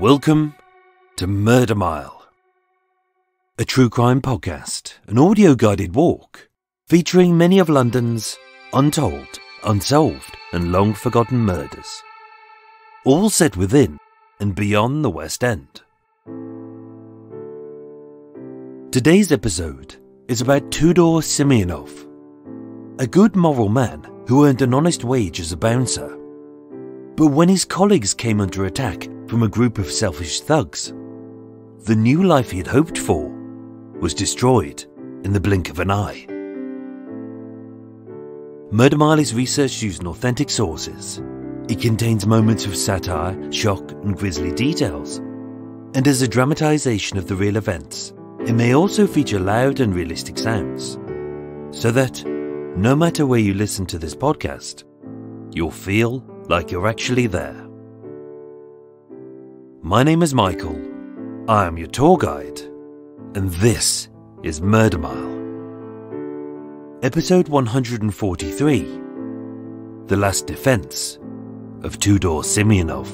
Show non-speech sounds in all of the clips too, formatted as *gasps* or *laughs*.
Welcome to Murder Mile, a true crime podcast, an audio guided walk featuring many of London's untold, unsolved, and long forgotten murders, all set within and beyond the West End. Today's episode is about Tudor Simionov, a good moral man who earned an honest wage as a bouncer. But when his colleagues came under attack from a group of selfish thugs, the new life he had hoped for was destroyed in the blink of an eye. Murder Mile is researched using authentic sources. It contains moments of satire, shock, and grisly details. And as a dramatization of the real events, it may also feature loud and realistic sounds. So that, no matter where you listen to this podcast, you'll feel like you're actually there. My name is Michael. I am your tour guide, and this is Murder Mile. Episode 143 The Last Defense of Tudor Simionov.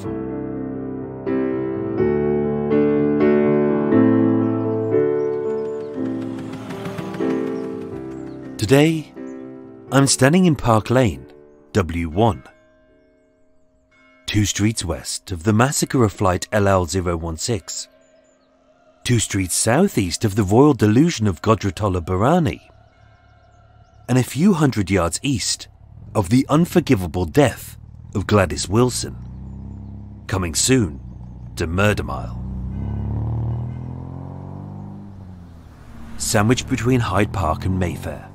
Today, I'm standing in Park Lane, W1 two streets west of the massacre of Flight LL016, two streets southeast of the royal delusion of Godratola Barani, and a few hundred yards east of the unforgivable death of Gladys Wilson. Coming soon to Murder Mile. Sandwiched between Hyde Park and Mayfair,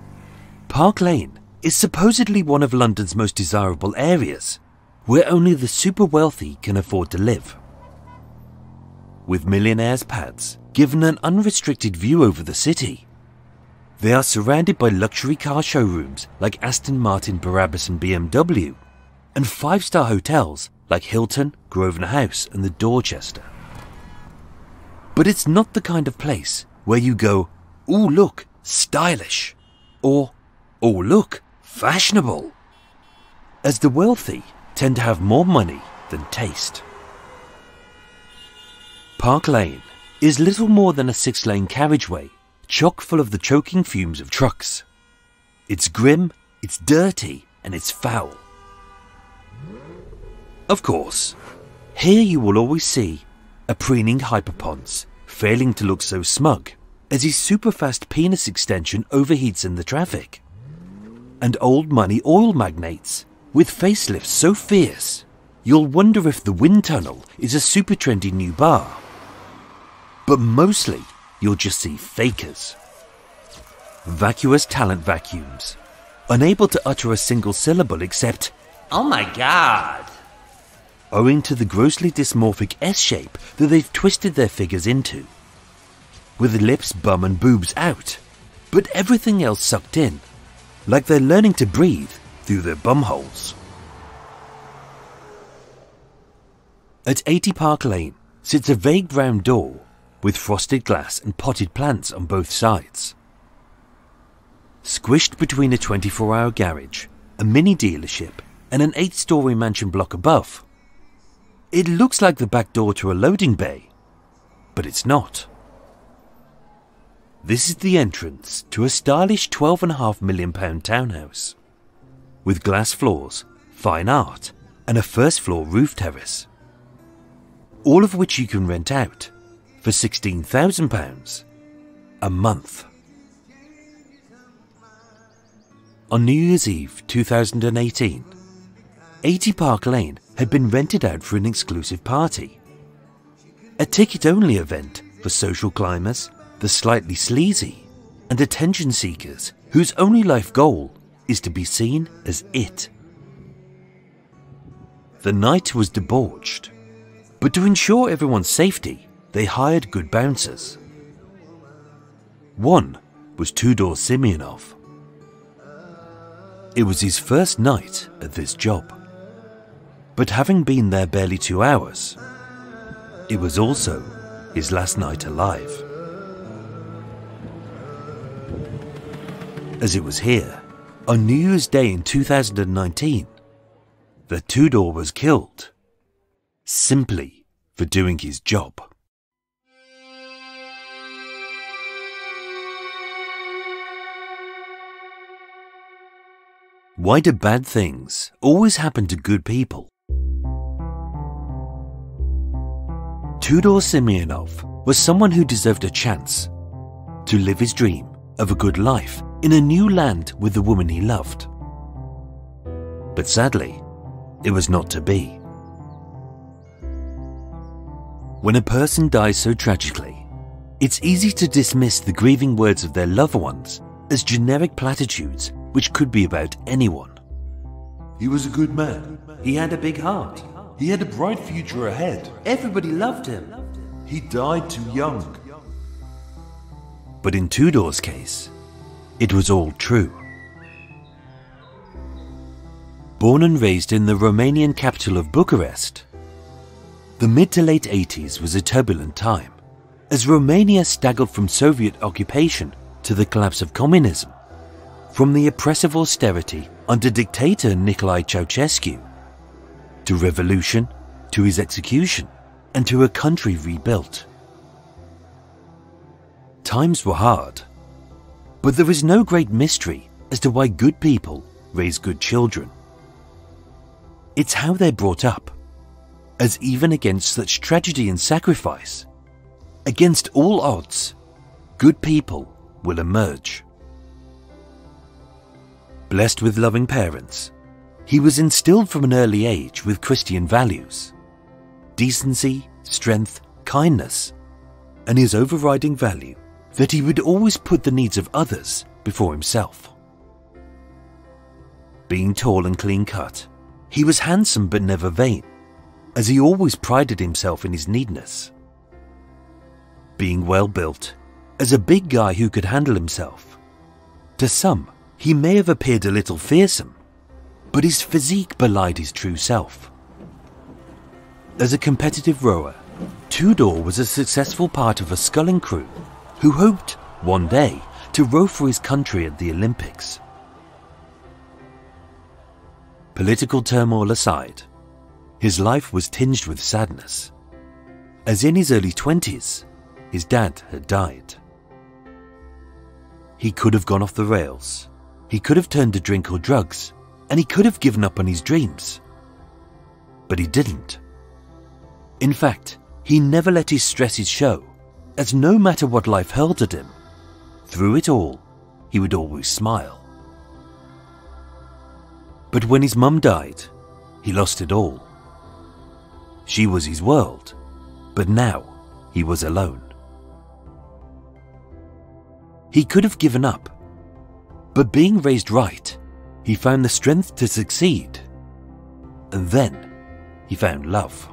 Park Lane is supposedly one of London's most desirable areas where only the super wealthy can afford to live. With millionaires' pads given an unrestricted view over the city, they are surrounded by luxury car showrooms like Aston Martin, Brabus, and BMW, and five star hotels like Hilton, Grosvenor House, and the Dorchester. But it's not the kind of place where you go, ooh, look, stylish, or, oh, look, fashionable. As the wealthy tend to have more money than taste. Park Lane is little more than a six lane carriageway, chock full of the choking fumes of trucks. It's grim, it's dirty, and it's foul. Of course, here you will always see a preening hyperponce failing to look so smug as his super fast penis extension overheats in the traffic. And old money oil magnates with facelifts so fierce, you'll wonder if the wind tunnel is a super trendy new bar. But mostly, you'll just see fakers. Vacuous talent vacuums, unable to utter a single syllable except, Oh my god! Owing to the grossly dysmorphic S shape that they've twisted their figures into. With lips, bum, and boobs out, but everything else sucked in, like they're learning to breathe through their bumholes. At 80 Park Lane sits a vague brown door with frosted glass and potted plants on both sides. Squished between a 24 hour garage, a mini dealership, and an 8 story mansion block above. It looks like the back door to a loading bay, but it's not. This is the entrance to a stylish £12.5 million townhouse with glass floors, fine art, and a first floor roof terrace. All of which you can rent out for £16,000 a month. On New Year's Eve 2018, 80 Park Lane had been rented out for an exclusive party. A ticket only event for social climbers, the slightly sleazy, and attention seekers whose only life goal is to be seen as it. The night was debauched, but to ensure everyone's safety, they hired good bouncers. One was Tudor Simionov. It was his first night at this job, but having been there barely two hours, it was also his last night alive. As it was here, on New Year's Day in 2019, the Tudor was killed simply for doing his job. Why do bad things always happen to good people? Tudor Simionov was someone who deserved a chance to live his dream of a good life in a new land with the woman he loved. But sadly, it was not to be. When a person dies so tragically, it's easy to dismiss the grieving words of their loved ones as generic platitudes which could be about anyone. He was a good man. He had a big heart. He had a bright future ahead. Everybody loved him. He died too young. But in Tudor's case, it was all true. Born and raised in the Romanian capital of Bucharest, the mid to late 80s was a turbulent time as Romania staggered from Soviet occupation to the collapse of communism, from the oppressive austerity under dictator Nicolae Ceausescu, to revolution, to his execution, and to a country rebuilt. Times were hard, but there is no great mystery as to why good people raise good children. It's how they're brought up, as even against such tragedy and sacrifice, against all odds, good people will emerge. Blessed with loving parents, he was instilled from an early age with Christian values decency, strength, kindness, and his overriding value that he would always put the needs of others before himself. Being tall and clean cut, he was handsome but never vain, as he always prided himself in his neatness. Being well built, as a big guy who could handle himself. To some, he may have appeared a little fearsome, but his physique belied his true self. As a competitive rower, Tudor was a successful part of a sculling crew who hoped, one day, to row for his country at the Olympics. Political turmoil aside, his life was tinged with sadness, as in his early 20s, his dad had died. He could have gone off the rails, he could have turned to drink or drugs, and he could have given up on his dreams. But he didn't. In fact, he never let his stresses show, as no matter what life hurled at him, through it all, he would always smile. But when his mum died, he lost it all. She was his world, but now he was alone. He could have given up, but being raised right, he found the strength to succeed. And then he found love.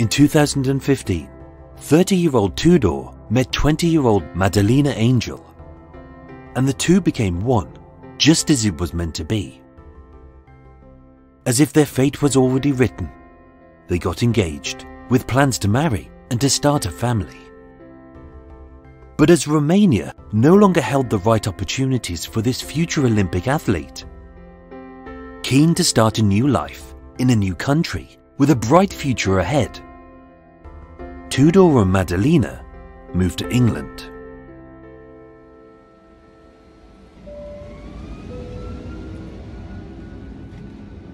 In 2015, 30 year old Tudor met 20 year old Madalina Angel, and the two became one, just as it was meant to be. As if their fate was already written, they got engaged with plans to marry and to start a family. But as Romania no longer held the right opportunities for this future Olympic athlete, keen to start a new life in a new country with a bright future ahead, Tudor and Madalina moved to England.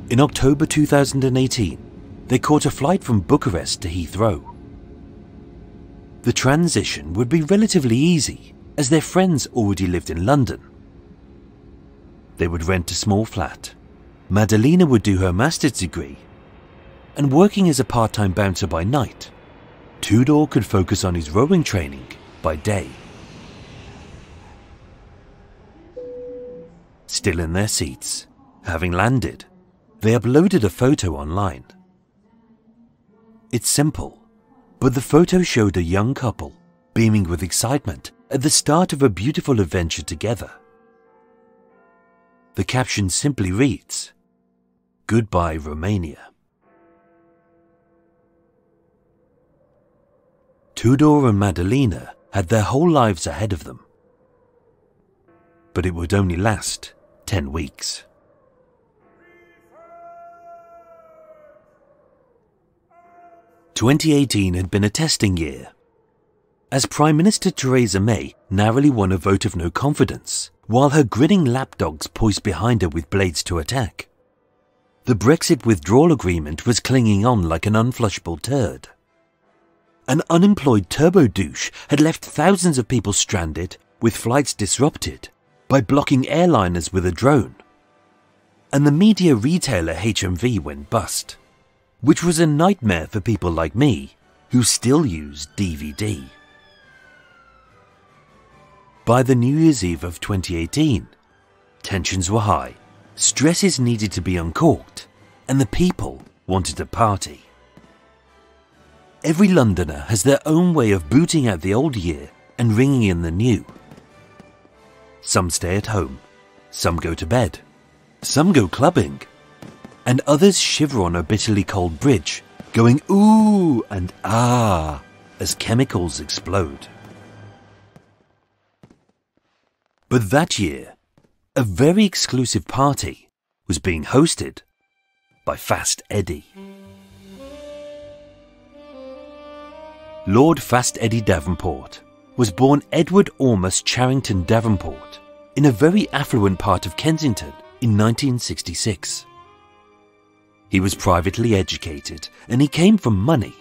In October 2018, they caught a flight from Bucharest to Heathrow. The transition would be relatively easy as their friends already lived in London. They would rent a small flat. Madalina would do her master's degree, and working as a part-time bouncer by night, Tudor could focus on his rowing training by day. Still in their seats, having landed, they uploaded a photo online. It's simple, but the photo showed a young couple beaming with excitement at the start of a beautiful adventure together. The caption simply reads, Goodbye Romania. Tudor and Madalina had their whole lives ahead of them. But it would only last 10 weeks. 2018 had been a testing year. As Prime Minister Theresa May narrowly won a vote of no confidence, while her grinning lapdogs poised behind her with blades to attack. The Brexit withdrawal agreement was clinging on like an unflushable turd. An unemployed turbo douche had left thousands of people stranded, with flights disrupted, by blocking airliners with a drone. And the media retailer HMV went bust, which was a nightmare for people like me who still use DVD. By the New Year's Eve of 2018, tensions were high, stresses needed to be uncorked, and the people wanted a party. Every Londoner has their own way of booting out the old year and ringing in the new. Some stay at home, some go to bed, some go clubbing, and others shiver on a bitterly cold bridge, going ooh and ah as chemicals explode. But that year, a very exclusive party was being hosted by Fast Eddie. Lord Fast Eddie Davenport was born Edward Ormus Charrington Davenport in a very affluent part of Kensington in 1966. He was privately educated and he came from money,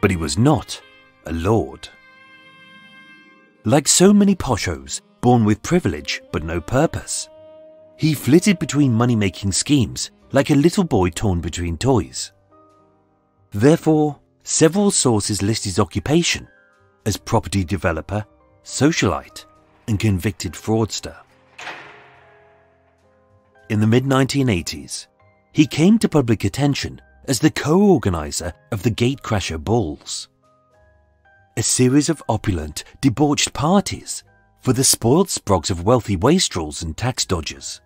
but he was not a lord. Like so many poshos, born with privilege but no purpose. He flitted between money making schemes like a little boy torn between toys. Therefore, several sources list his occupation as property developer, socialite, and convicted fraudster. In the mid 1980s, he came to public attention as the co organizer of the Gatecrasher Balls, a series of opulent, debauched parties for the spoiled sprogs of wealthy wastrels and tax dodgers,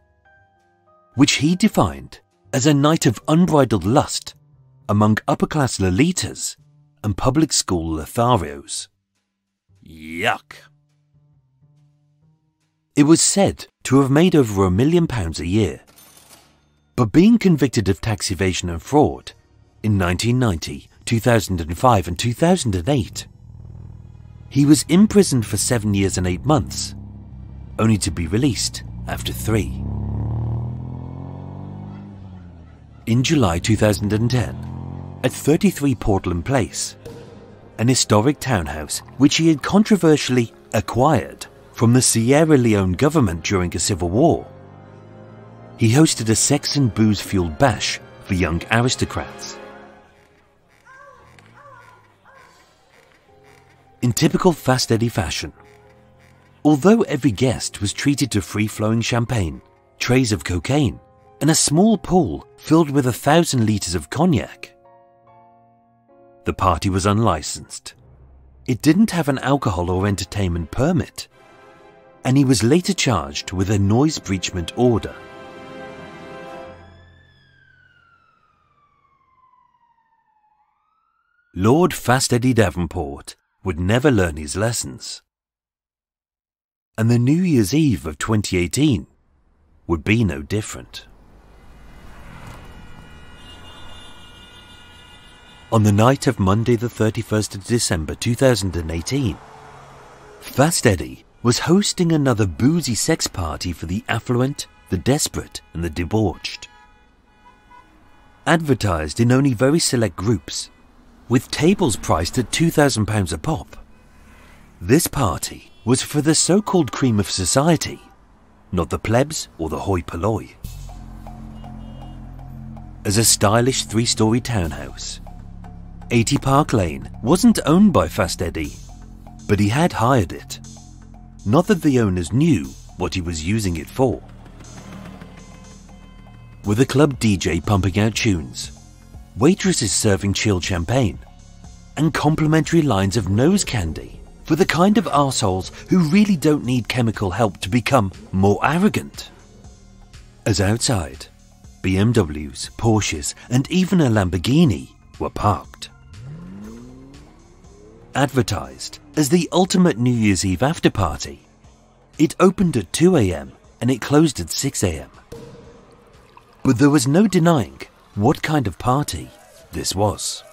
which he defined as a night of unbridled lust among upper class Lolitas and public school Lotharios. Yuck. It was said to have made over a million pounds a year. But being convicted of tax evasion and fraud in 1990, 2005 and 2008, he was imprisoned for seven years and eight months, only to be released after three. In July 2010, at 33 Portland Place, an historic townhouse which he had controversially acquired from the Sierra Leone government during a civil war, he hosted a sex and booze fueled bash for young aristocrats. In typical Fast Eddie fashion, although every guest was treated to free flowing champagne, trays of cocaine, and a small pool filled with a thousand litres of cognac, the party was unlicensed. It didn't have an alcohol or entertainment permit, and he was later charged with a noise breachment order. Lord Fast Eddie Davenport would never learn his lessons. And the New Year's Eve of 2018 would be no different. On the night of Monday the 31st of December 2018, Fast Eddie was hosting another boozy sex party for the affluent, the desperate and the debauched. Advertised in only very select groups, with tables priced at £2,000 a pop. This party was for the so-called cream of society, not the plebs or the hoi polloi. As a stylish three-storey townhouse, 80 Park Lane wasn't owned by Fast Eddie, but he had hired it. Not that the owners knew what he was using it for. With a club DJ pumping out tunes, waitresses serving chilled champagne, and complimentary lines of nose candy for the kind of assholes who really don't need chemical help to become more arrogant. As outside, BMWs, Porsches, and even a Lamborghini were parked. Advertised as the ultimate New Year's Eve after party, it opened at 2am and it closed at 6am. But there was no denying what kind of party this was.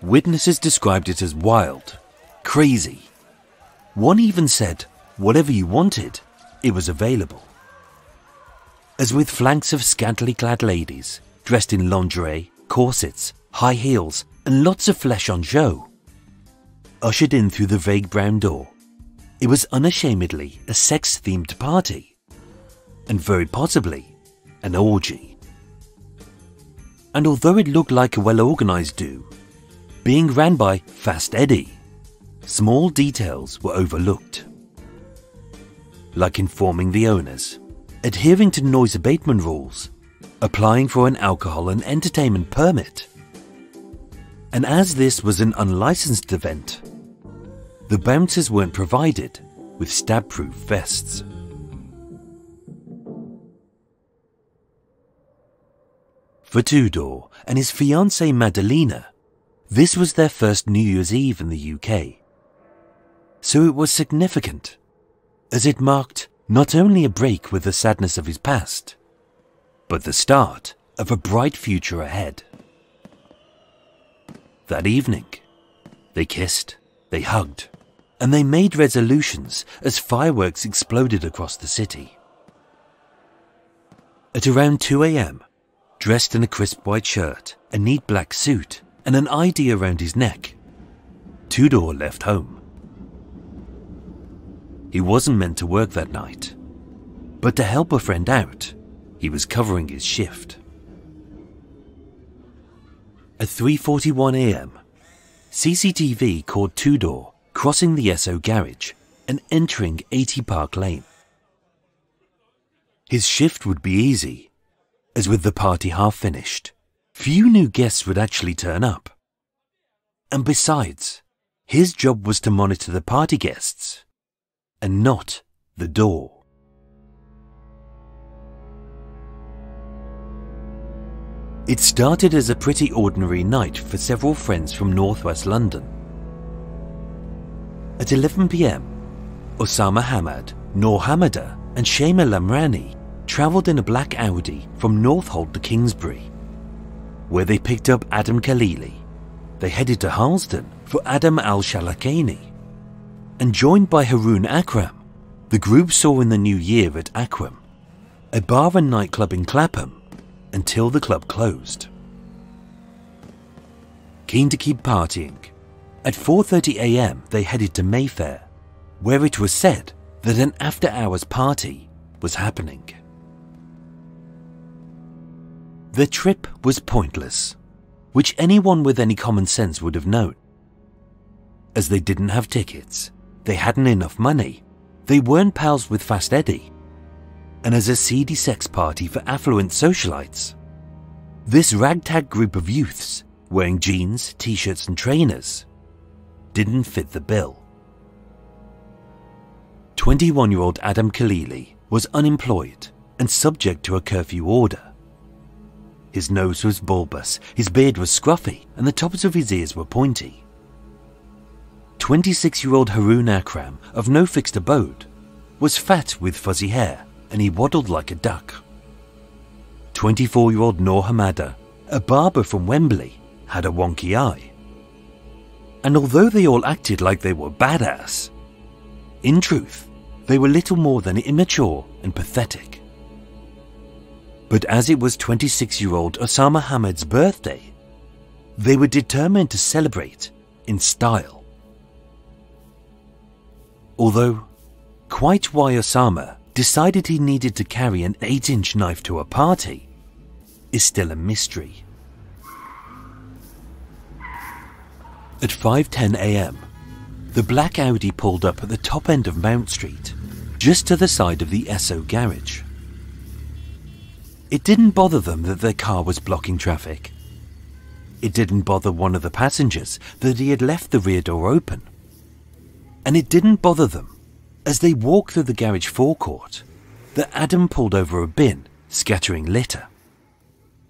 Witnesses described it as wild, crazy. One even said, whatever you wanted, it was available. As with flanks of scantily clad ladies, dressed in lingerie, corsets, high heels, and lots of flesh on show, ushered in through the vague brown door, it was unashamedly a sex themed party, and very possibly an orgy. And although it looked like a well organized do, being ran by Fast Eddie, small details were overlooked. Like informing the owners, adhering to noise abatement rules, applying for an alcohol and entertainment permit. And as this was an unlicensed event, the bouncers weren't provided with stab-proof vests. For Tudor and his fiancée Madalina, this was their first New Year's Eve in the UK. So it was significant, as it marked not only a break with the sadness of his past, but the start of a bright future ahead. That evening, they kissed, they hugged, and they made resolutions as fireworks exploded across the city. At around 2 a.m., dressed in a crisp white shirt, a neat black suit, and an ID around his neck, Tudor left home. He wasn't meant to work that night, but to help a friend out, he was covering his shift. At 3:41 a.m., CCTV caught Tudor crossing the Esso garage and entering 80 Park Lane. His shift would be easy, as with the party half finished, few new guests would actually turn up. And besides, his job was to monitor the party guests and not the door. It started as a pretty ordinary night for several friends from northwest London. At 11 pm, Osama Hamad, Noor Hamada, and Shema Lamrani travelled in a black Audi from Northolt to Kingsbury, where they picked up Adam Khalili. They headed to Harlesden for Adam Al Shalakani, and joined by Haroon Akram, the group saw in the new year at Aquum, a bar and nightclub in Clapham, until the club closed. Keen to keep partying, at 4.30am they headed to Mayfair, where it was said that an after-hours party was happening. The trip was pointless, which anyone with any common sense would have known. As they didn't have tickets, they hadn't enough money, they weren't pals with Fast Eddie, and as a seedy sex party for affluent socialites, this ragtag group of youths wearing jeans, t-shirts and trainers didn't fit the bill. 21-year-old Adam Khalili was unemployed and subject to a curfew order. His nose was bulbous, his beard was scruffy, and the tops of his ears were pointy. 26-year-old Haroon Akram, of no fixed abode, was fat with fuzzy hair, and he waddled like a duck. 24-year-old Noor Hamada, a barber from Wembley, had a wonky eye and although they all acted like they were badass, in truth, they were little more than immature and pathetic. But as it was 26 year old Osama Hamad's birthday, they were determined to celebrate in style. Although, quite why Osama decided he needed to carry an 8 inch knife to a party is still a mystery. At 5:10 a.m., the black Audi pulled up at the top end of Mount Street, just to the side of the Esso garage. It didn't bother them that their car was blocking traffic. It didn't bother one of the passengers that he had left the rear door open. And it didn't bother them, as they walked through the garage forecourt, that Adam pulled over a bin, scattering litter.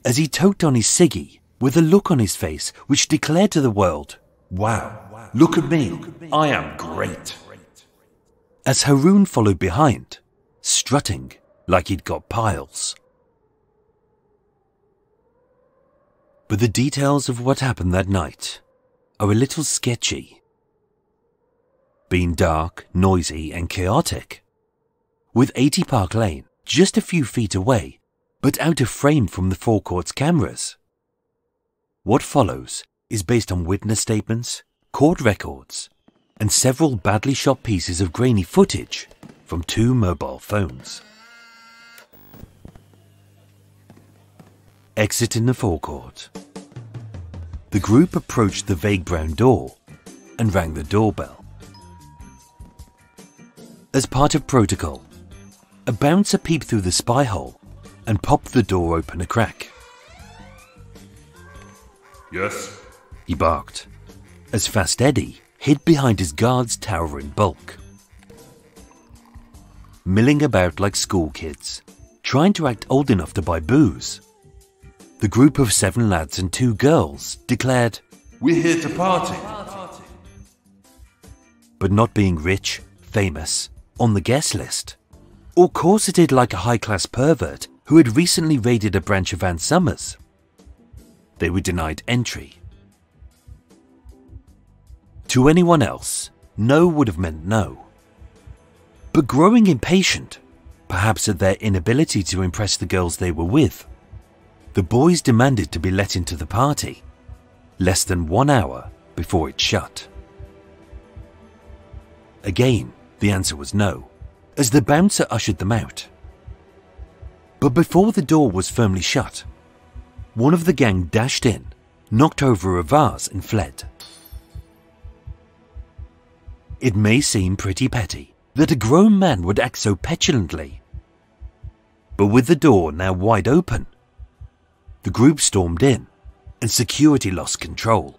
As he toked on his ciggy, with a look on his face which declared to the world, Wow, look at me, I am great. As Haroon followed behind, strutting like he'd got piles. But the details of what happened that night are a little sketchy. Being dark, noisy, and chaotic. With 80 Park Lane just a few feet away, but out of frame from the forecourt's cameras. What follows is based on witness statements, court records, and several badly shot pieces of grainy footage from two mobile phones. Exiting the forecourt. The group approached the vague brown door and rang the doorbell. As part of protocol, a bouncer peeped through the spy hole and popped the door open a crack. Yes? He barked, as Fast Eddie hid behind his guard's towering bulk. Milling about like school kids, trying to act old enough to buy booze. The group of seven lads and two girls declared, We're here to party. but not being rich, famous, on the guest list, or corseted like a high class pervert who had recently raided a branch of Ann Summers. They were denied entry. To anyone else, no would have meant no. But growing impatient, perhaps at their inability to impress the girls they were with, the boys demanded to be let into the party, less than one hour before it shut. Again, the answer was no, as the bouncer ushered them out. But before the door was firmly shut, one of the gang dashed in, knocked over a vase, and fled. It may seem pretty petty that a grown man would act so petulantly. But with the door now wide open, the group stormed in and security lost control.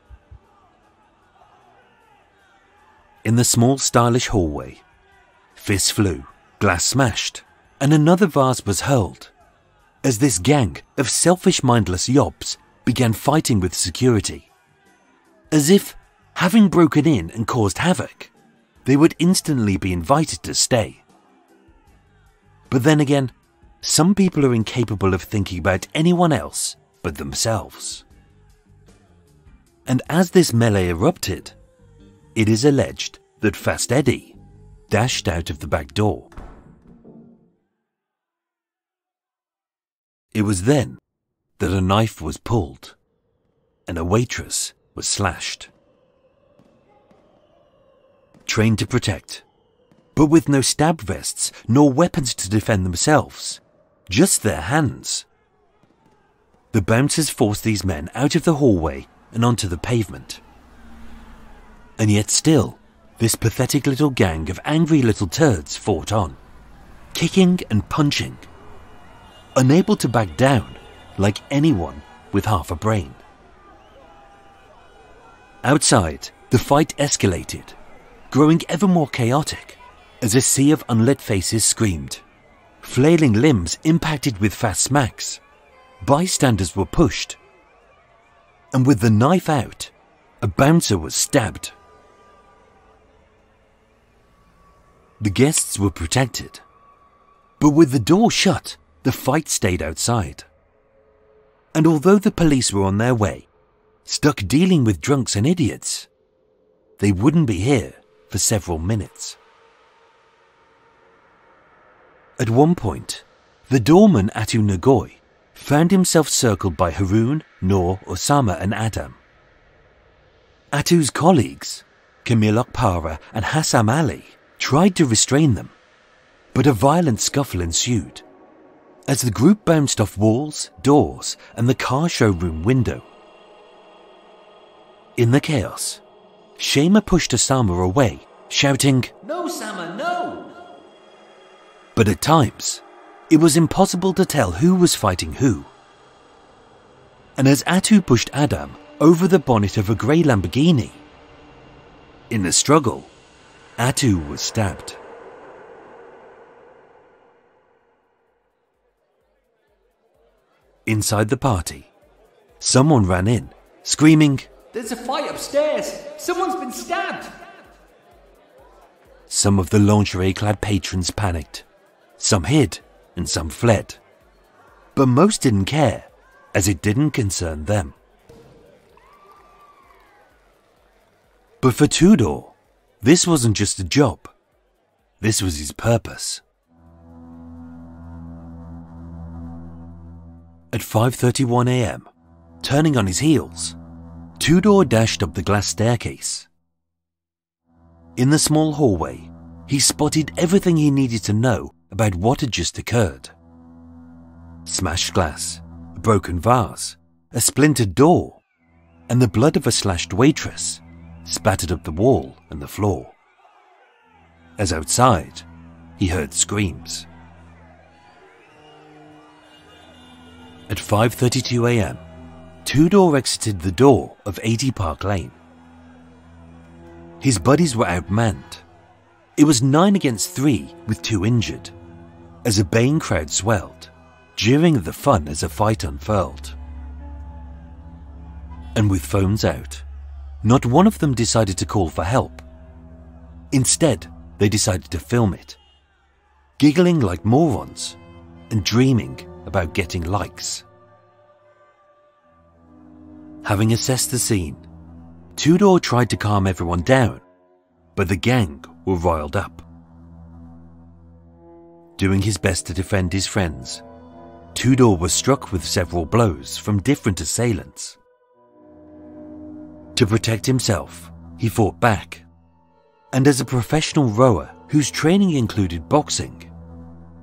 In the small stylish hallway, fists flew, glass smashed, and another vase was hurled as this gang of selfish mindless yobs began fighting with security. As if, having broken in and caused havoc, they would instantly be invited to stay. But then again, some people are incapable of thinking about anyone else but themselves. And as this melee erupted, it is alleged that Fast Eddie dashed out of the back door. It was then that a knife was pulled and a waitress was slashed. Trained to protect, but with no stab vests nor weapons to defend themselves, just their hands. The bouncers forced these men out of the hallway and onto the pavement. And yet still, this pathetic little gang of angry little turds fought on, kicking and punching, unable to back down like anyone with half a brain. Outside, the fight escalated, growing ever more chaotic as a sea of unlit faces screamed. Flailing limbs impacted with fast smacks. Bystanders were pushed. And with the knife out, a bouncer was stabbed. The guests were protected. But with the door shut, the fight stayed outside. And although the police were on their way, stuck dealing with drunks and idiots, they wouldn't be here for several minutes. At one point, the doorman Atu Nagoi found himself circled by Haroon, Noor, Osama, and Adam. Atu's colleagues, Camille Okpara and Hassam Ali, tried to restrain them, but a violent scuffle ensued as the group bounced off walls, doors, and the car showroom window. In the chaos, Shema pushed Osama away, shouting, No, Sama, no! but at times, it was impossible to tell who was fighting who. And as Atu pushed Adam over the bonnet of a grey Lamborghini, in the struggle, Atu was stabbed. Inside the party, someone ran in, screaming, There's a fight upstairs! Someone's been stabbed! Some of the lingerie clad patrons panicked. Some hid and some fled. But most didn't care, as it didn't concern them. But for Tudor, this wasn't just a job. This was his purpose. At 5:31 a.m., turning on his heels, Tudor dashed up the glass staircase. In the small hallway, he spotted everything he needed to know about what had just occurred. Smashed glass, a broken vase, a splintered door, and the blood of a slashed waitress spattered up the wall and the floor. As outside, he heard screams. At 5:32 a.m., Tudor exited the door of 80 Park Lane. His buddies were outmanned. It was 9 against 3 with 2 injured, as a baying crowd swelled, jeering the fun as a fight unfurled. And with phones out, not one of them decided to call for help. Instead, they decided to film it, giggling like morons and dreaming about getting likes. Having assessed the scene, Tudor tried to calm everyone down, but the gang were riled up. Doing his best to defend his friends, Tudor was struck with several blows from different assailants. To protect himself, he fought back. And as a professional rower whose training included boxing,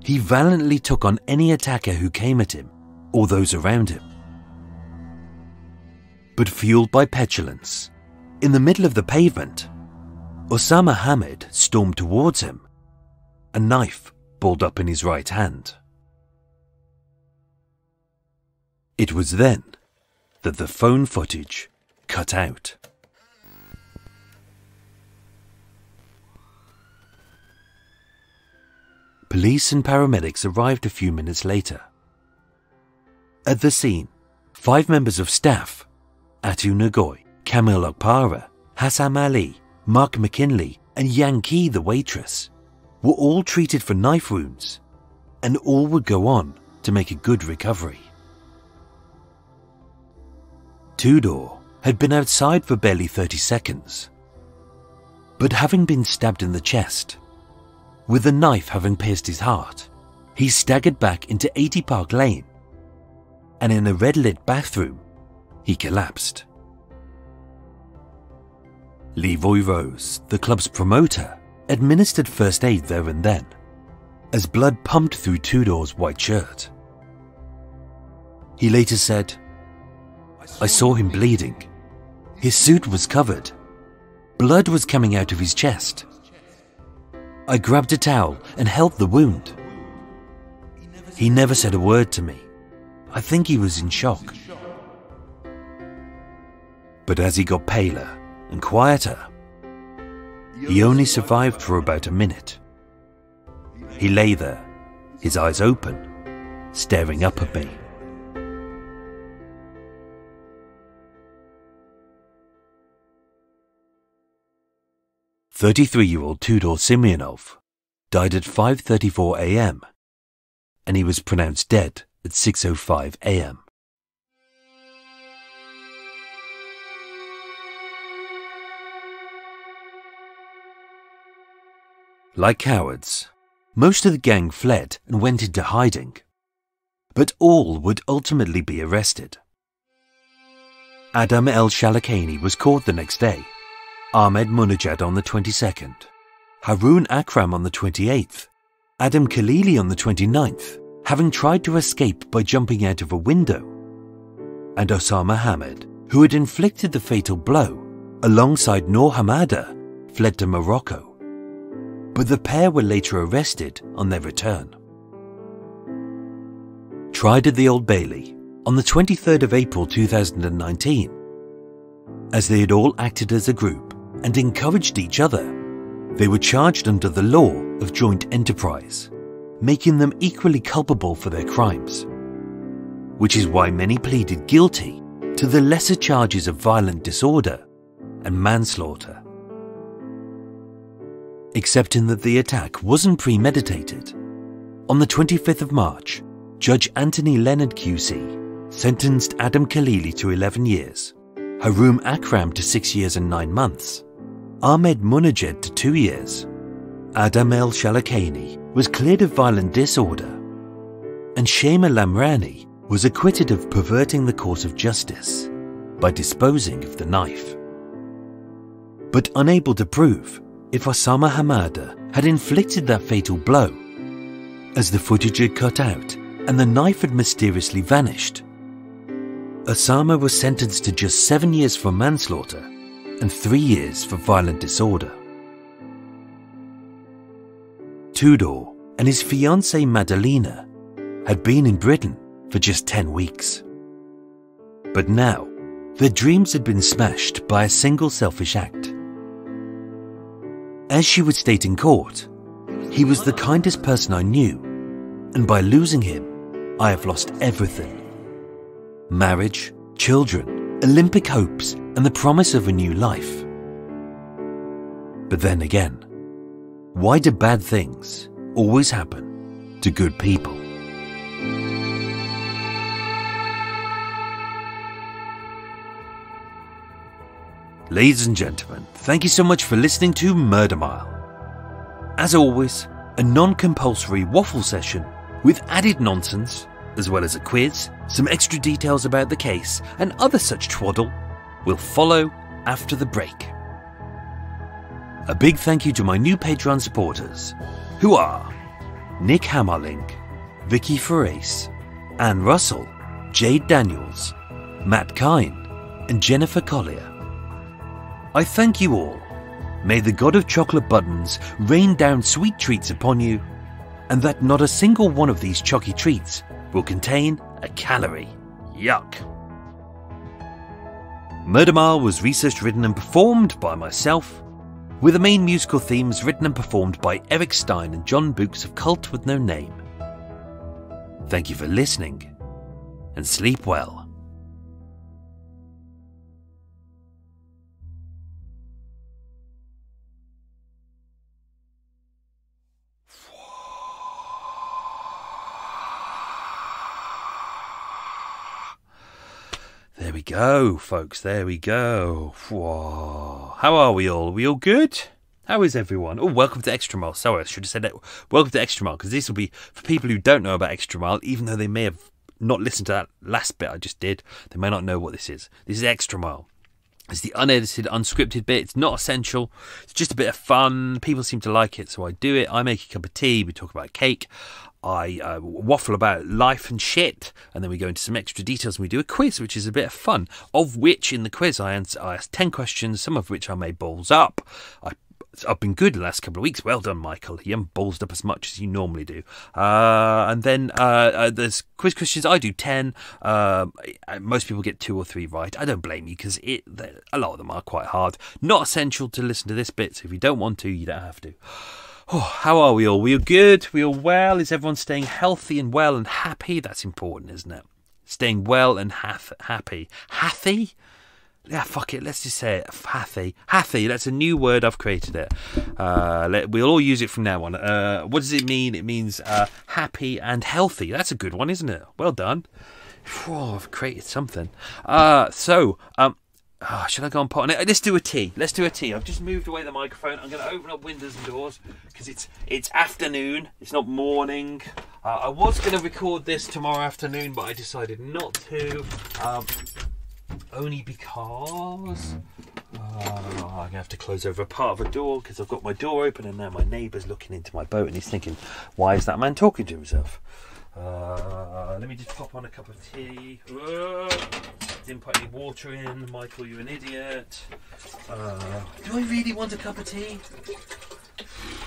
he valiantly took on any attacker who came at him or those around him. But fueled by petulance, in the middle of the pavement, Osama Hamid stormed towards him, a knife balled up in his right hand. It was then that the phone footage cut out. Police and paramedics arrived a few minutes later. At the scene, five members of staff, Atu Nagoy, Kamil Okpara, Hassam Ali, Mark McKinley, and Yankee the waitress, were all treated for knife wounds, and all would go on to make a good recovery. Tudor had been outside for barely 30 seconds. But having been stabbed in the chest, with the knife having pierced his heart, he staggered back into 80 Park Lane, and in a red lit bathroom, he collapsed. Leroy Rose, the club's promoter, administered first aid there and then, as blood pumped through Tudor's white shirt. He later said, I saw him bleeding. His suit was covered. Blood was coming out of his chest. I grabbed a towel and helped the wound. He never said a word to me. I think he was in shock. But as he got paler and quieter, he only survived for about a minute. He lay there, his eyes open, staring up at me. 33-year-old Tudor Simionov died at 5.34 a.m. and he was pronounced dead at 6.05 a.m. Like cowards, most of the gang fled and went into hiding, but all would ultimately be arrested. Adam El Shalakani was caught the next day Ahmed Munajad on the 22nd, Haroon Akram on the 28th, Adam Khalili on the 29th, having tried to escape by jumping out of a window, and Osama Hamid, who had inflicted the fatal blow, alongside Noor Hamada, fled to Morocco. But the pair were later arrested on their return. Tried at the Old Bailey on the 23rd of April 2019, as they had all acted as a group and encouraged each other. They were charged under the law of joint enterprise, making them equally culpable for their crimes. Which is why many pleaded guilty to the lesser charges of violent disorder and manslaughter. Accepting that the attack wasn't premeditated, on the 25th of March, Judge Anthony Leonard QC sentenced Adam Khalili to 11 years, Haroon Akram to 6 years and 9 months, Ahmed Munajed to two years. Adam El Shalakani was cleared of violent disorder. And Shema Lamrani was acquitted of perverting the course of justice by disposing of the knife. But unable to prove if Osama Hamada had inflicted that fatal blow, as the footage had cut out and the knife had mysteriously vanished. Osama was sentenced to just seven years for manslaughter and three years for violent disorder. Tudor and his fiancée Madalina had been in Britain for just 10 weeks. But now, their dreams had been smashed by a single selfish act. As she would state in court, he was the kindest person I knew, and by losing him, I have lost everything marriage, children, Olympic hopes, and the promise of a new life. But then again, why do bad things always happen to good people? Ladies and gentlemen, thank you so much for listening to Murder Mile. As always, a non compulsory waffle session with added nonsense, as well as a quiz, some extra details about the case, and other such twaddle will follow after the break. A big thank you to my new Patreon supporters, who are Nick Hammerling, Vicky Ferrace, Anne Russell, Jade Daniels, Matt Kine, and Jennifer Collier. I thank you all. May the God of chocolate buttons rain down sweet treats upon you, and that not a single one of these chalky treats will contain a calorie. Yuck. Murder Mile was researched, written, and performed by myself, with the main musical themes written and performed by Erik Stein and Jon Boux of Cult with No Name. Thank you for listening, and sleep well. There we go, folks. There we go. Whoa. How are we all? Are we all good? How is everyone? Oh, welcome to Extra Mile. Sorry, I should have said that. Welcome to Extra Mile, because this will be for people who don't know about Extra Mile, even though they may have not listened to that last bit I just did, they may not know what this is. This is Extra Mile. It's the unedited, unscripted bit. It's not essential. It's just a bit of fun. People seem to like it, so I do it. I make a cup of tea. We talk about cake. I uh, waffle about life and shit, and then we go into some extra details and we do a quiz, which is a bit of fun. Of which, in the quiz, I, answer, I asked 10 questions, some of which I made balls up. I I've been good the last couple of weeks. Well done, Michael. You haven't ballsed up as much as you normally do. Uh, and then uh, uh, there's quiz questions. I do 10. Uh, most people get two or three right. I don't blame you because a lot of them are quite hard. Not essential to listen to this bit, so if you don't want to, you don't have to. Oh, how are we all? We are good. We are well. Is everyone staying healthy and well and happy? That's important, isn't it? Staying well and happy. Happy? yeah, fuck it. Let's just say it. Happy. Happy. That's a new word. I've created it. Uh, let, we'll all use it from now on. Uh, what does it mean? It means uh, happy and healthy. That's a good one, isn't it? Well done. Oh, I've created something. Uh, so, um, oh, should I go and put on it? Let's do a tea. Let's do a tea. I've just moved away the microphone. I'm going to open up windows and doors because it's it's afternoon. It's not morning. Uh, I was going to record this tomorrow afternoon, but I decided not to. Um, only because uh, I'm gonna have to close over a part of a door because I've got my door open and now my neighbour's looking into my boat and he's thinking, why is that man talking to himself? Uh, let me just pop on a cup of tea. Uh, didn't put any water in. Michael, you're an idiot. Uh, do I really want a cup of tea?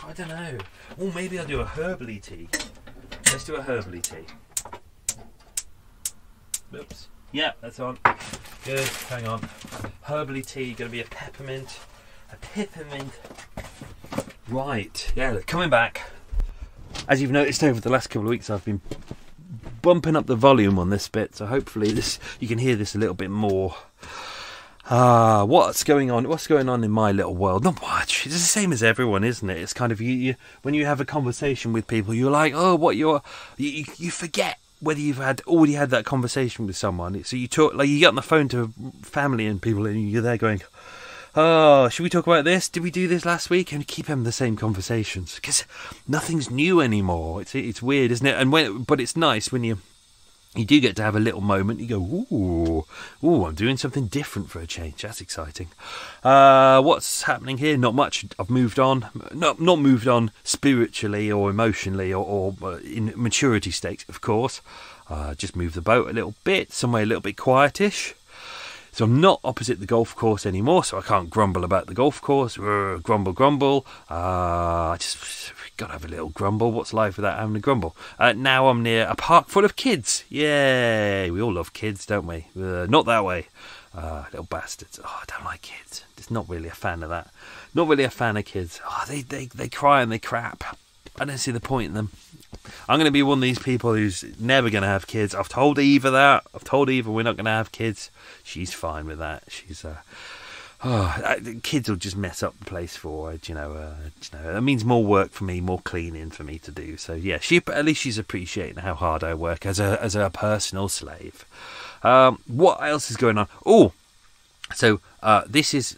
I don't know. Or maybe I'll do a herbally tea. Let's do a herbally tea. Oops. Yeah, that's on. Good. Hang on. Herbally tea. Going to be a peppermint. A peppermint. Right. Yeah. Coming back. As you've noticed over the last couple of weeks, I've been bumping up the volume on this bit, so hopefully this you can hear this a little bit more. Ah, what's going on? What's going on in my little world? Not much. It's the same as everyone, isn't it? It's kind of you, you when you have a conversation with people, you're like, oh, what you're, you, you forget whether you've had already had that conversation with someone. So you talk like you get on the phone to family and people, and you're there going, Oh, should we talk about this? Did we do this last week? And keep having the same conversations because nothing's new anymore. It's it's weird, isn't it? And when, but it's nice when you you do get to have a little moment. You go, ooh, ooh, I'm doing something different for a change. That's exciting. Uh, what's happening here? Not much. I've moved on. Not not moved on spiritually or emotionally or, or uh, in maturity stakes, of course. Uh, just moved the boat a little bit, somewhere a little bit quietish. So I'm not opposite the golf course anymore, so I can't grumble about the golf course. grumble, grumble. Uh, I just gotta have a little grumble. What's life without having a grumble? Uh, now I'm near a park full of kids. Yay! We all love kids, don't we? Uh, not that way. Uh, little bastards. Oh, I don't like kids. Just not really a fan of that. Not really a fan of kids. Oh, they, they, they cry and they crap. I don't see the point in them. I'm going to be one of these people who's never going to have kids. I've told Eva that. I've told Eva we're not going to have kids. She's fine with that. She's uh, oh, kids will just mess up the place for her. You know, uh, you know, that means more work for me, more cleaning for me to do. So yeah, she at least she's appreciating how hard I work as a as a personal slave. Um, what else is going on? Oh, so uh, this is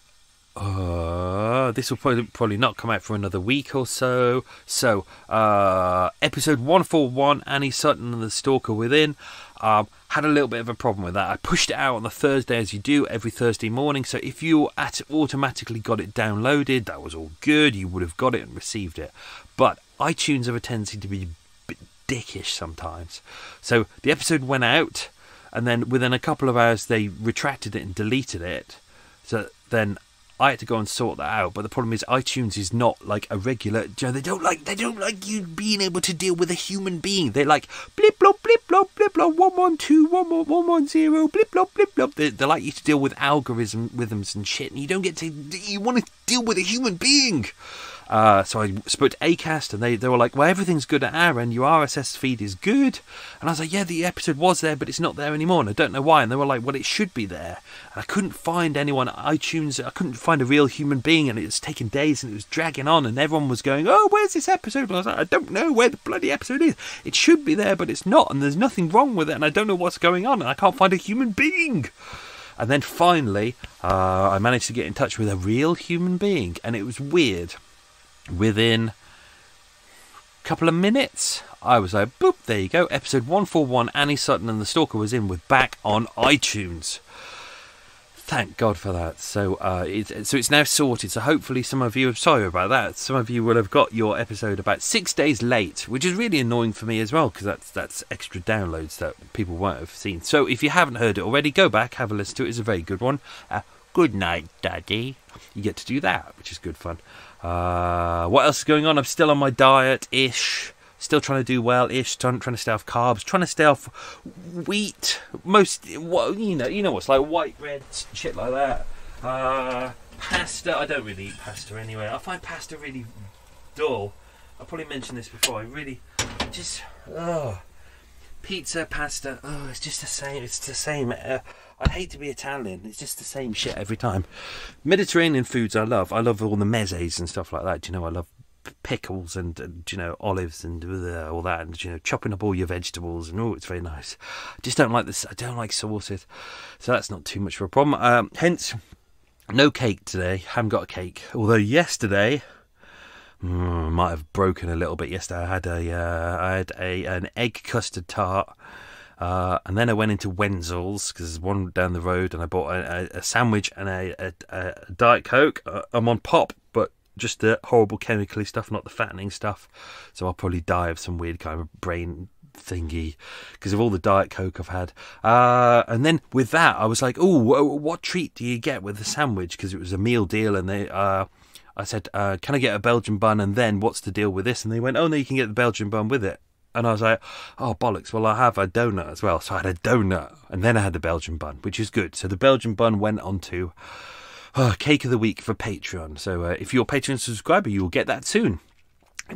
uh, this will probably probably not come out for another week or so. So, uh, episode one four one, Annie Sutton and the Stalker Within. Um, had a little bit of a problem with that. I pushed it out on the Thursday as you do every Thursday morning. So if you at automatically got it downloaded, that was all good. You would have got it and received it. But iTunes have a tendency to be dickish sometimes. So the episode went out, and then within a couple of hours they retracted it and deleted it. So then I had to go and sort that out. But the problem is iTunes is not like a regular. They don't like they don't like you being able to deal with a human being. They're like blip blop blip blop blip blop one one two one one one one zero blip blop blip blop. They, they like you to deal with algorithms and shit, and you don't get to. You want to deal with a human being. Uh, so I spoke to Acast, and they, they were like, "Well, everything's good at our end. Your RSS feed is good." And I was like, "Yeah, the episode was there, but it's not there anymore, and I don't know why." And they were like, "Well, it should be there." And I couldn't find anyone at iTunes. I couldn't find a real human being, and it was taking days, and it was dragging on, and everyone was going, "Oh, where's this episode?" And I was like, "I don't know where the bloody episode is. It should be there, but it's not, and there's nothing wrong with it, and I don't know what's going on, and I can't find a human being." And then finally, uh, I managed to get in touch with a real human being, and it was weird within a couple of minutes, I was like, boop, there you go. Episode 141, Annie Sutton and the Stalker was in with back on iTunes. Thank God for that. So, uh, it, so it's now sorted. So hopefully, some of you. Sorry about that. Some of you will have got your episode about six days late, which is really annoying for me as well because that's that's extra downloads that people won't have seen. So if you haven't heard it already, go back, have a listen to it. It's a very good one. Uh, good night, Daddy. You get to do that, which is good fun. Uh, what else is going on? I'm still on my diet ish. Still trying to do well ish. Trying, trying to stay off carbs. Trying to stay off wheat. Most, you know, you know what's like white breads, shit like that. Uh, pasta. I don't really eat pasta anyway. I find pasta really dull. I probably mentioned this before. I really just oh, pizza, pasta. Oh, it's just the same. It's the same. Uh, I'd hate to be Italian. It's just the same shit every time. Mediterranean foods I love. I love all the mezzes and stuff like that. Do you know, I love pickles and, and you know olives and uh, all that and you know chopping up all your vegetables and oh it's very nice I just don't like this I don't like sauces so that's not too much of a problem um, hence no cake today haven't got a cake although yesterday mm, might have broken a little bit yesterday I had a uh, I had a an egg custard tart uh, and then I went into Wenzel's because there's one down the road, and I bought a, a, a sandwich and a, a, Diet Coke. Uh, I'm on pop, but just the horrible chemically stuff, not the fattening stuff. So I'll probably die of some weird kind of brain thingy because of all the Diet Coke I've had. Uh, and then with that, I was like, oh, what treat do you get with the sandwich? Because it was a meal deal, and they. Uh, I said, uh, "Can I get a Belgian bun?" And then, what's the deal with this? And they went, "Oh no, you can get the Belgian bun with it." And I was like, oh, bollocks. Well, I have a donut as well. So I had a donut. And then I had the Belgian bun, which is good. So the Belgian bun went on to uh, Cake of the Week for Patreon. So uh, if you're a Patreon subscriber, you will get that soon.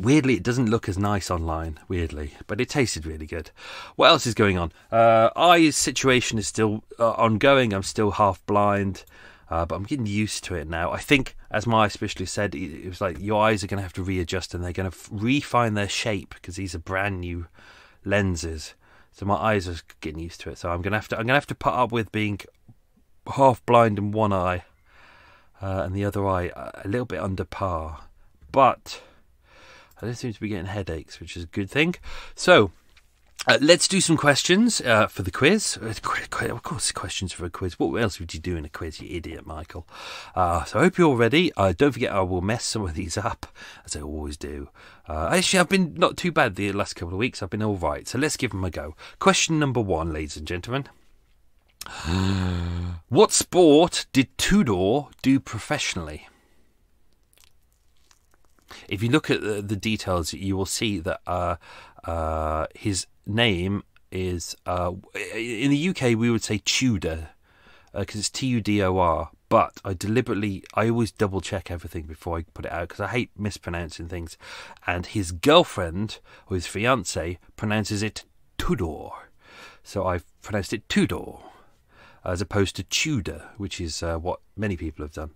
Weirdly, it doesn't look as nice online, weirdly, but it tasted really good. What else is going on? Uh, eyes situation is still uh, ongoing. I'm still half blind. Uh, but I'm getting used to it now. I think, as my specialist said, it, was like your eyes are going to have to readjust and they're going to refine their shape because these are brand new lenses. So my eyes are getting used to it. So I'm going to have to I'm going to have to put up with being half blind in one eye uh, and the other eye a little bit under par. But I don't seem to be getting headaches, which is a good thing. So uh, let's do some questions uh, for the quiz. Uh, of course, questions for a quiz. What else would you do in a quiz, you idiot, Michael? Uh, so I hope you're all ready. Uh, don't forget, I will mess some of these up, as I always do. Uh, actually, I've been not too bad the last couple of weeks. I've been all right. So let's give them a go. Question number one, ladies and gentlemen. *gasps* what sport did Tudor do professionally? If you look at the, the details, you will see that his name is uh, in the UK we would say Tudor because uh, it's T U D O R. But I deliberately, I always double check everything before I put it out because I hate mispronouncing things. And his girlfriend or his fiance pronounces it Tudor, so I've pronounced it Tudor as opposed to Tudor, which is uh, what many people have done.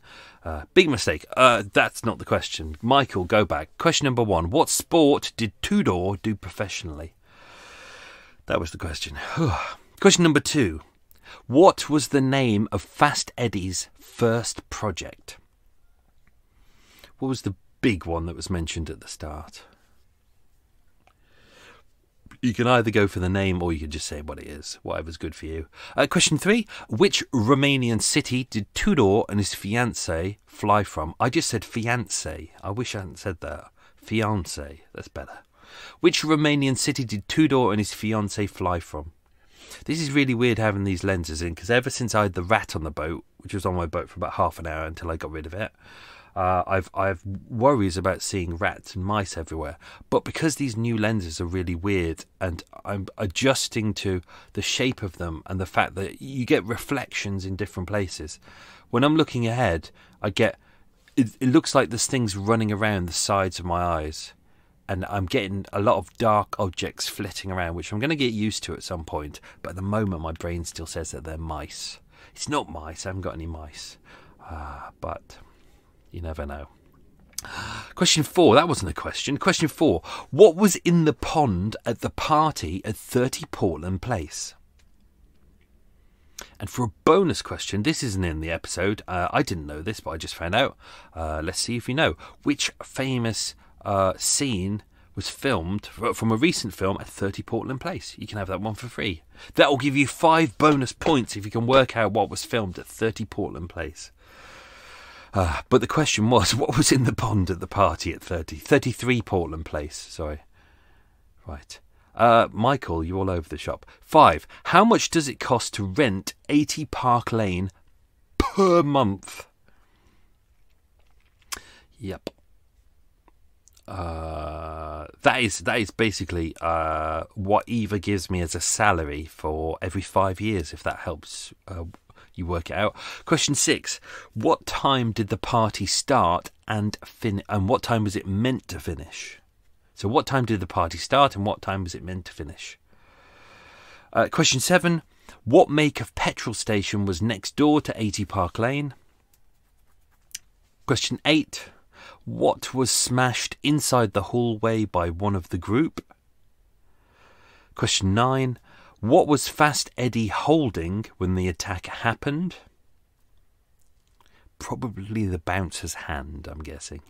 Uh, big mistake. Uh, that's not the question. Michael, go back. Question number one What sport did Tudor do professionally? That was the question. question number two What was the name of Fast Eddie's first project? What was the big one that was mentioned at the start? You can either go for the name or you can just say what it is, whatever's good for you. Uh, question three Which Romanian city did Tudor and his fiancee fly from? I just said fiance. I wish I hadn't said that. Fiance. That's better. Which Romanian city did Tudor and his fiancee fly from? This is really weird having these lenses in because ever since I had the rat on the boat, which was on my boat for about half an hour until I got rid of it, uh, I've I've worries about seeing rats and mice everywhere. But because these new lenses are really weird, and I'm adjusting to the shape of them and the fact that you get reflections in different places. When I'm looking ahead, I get it, it looks like there's things running around the sides of my eyes. And I'm getting a lot of dark objects flitting around, which I'm going to get used to at some point. But at the moment, my brain still says that they're mice. It's not mice. I haven't got any mice. Uh, but you never know. Question four, that wasn't a question. Question four, what was in the pond at the party at 30 Portland Place? And for a bonus question, this isn't in the episode. Uh, I didn't know this, but I just found out. Uh, let's see if you know. Which famous uh, scene was filmed from a recent film at 30 Portland Place? You can have that one for free. That will give you five bonus points if you can work out what was filmed at 30 Portland Place. Uh, but the question was, *laughs* what was in the pond at the party at 30? 33 Portland Place, sorry. Right. Uh, Michael, you're all over the shop. Five. How much does it cost to rent 80 Park Lane per month? Yep. Uh, that is that is basically uh, what Eva gives me as a salary for every five years, if that helps uh, you work it out. Question six: What time did the party start and fin? And what time was it meant to finish? So, what time did the party start, and what time was it meant to finish? Uh, question seven: What make of petrol station was next door to 80 Park Lane? Question eight: What was smashed inside the hallway by one of the group? Question nine: what was Fast Eddie holding when the attack happened? Probably the bouncer's hand, I'm guessing.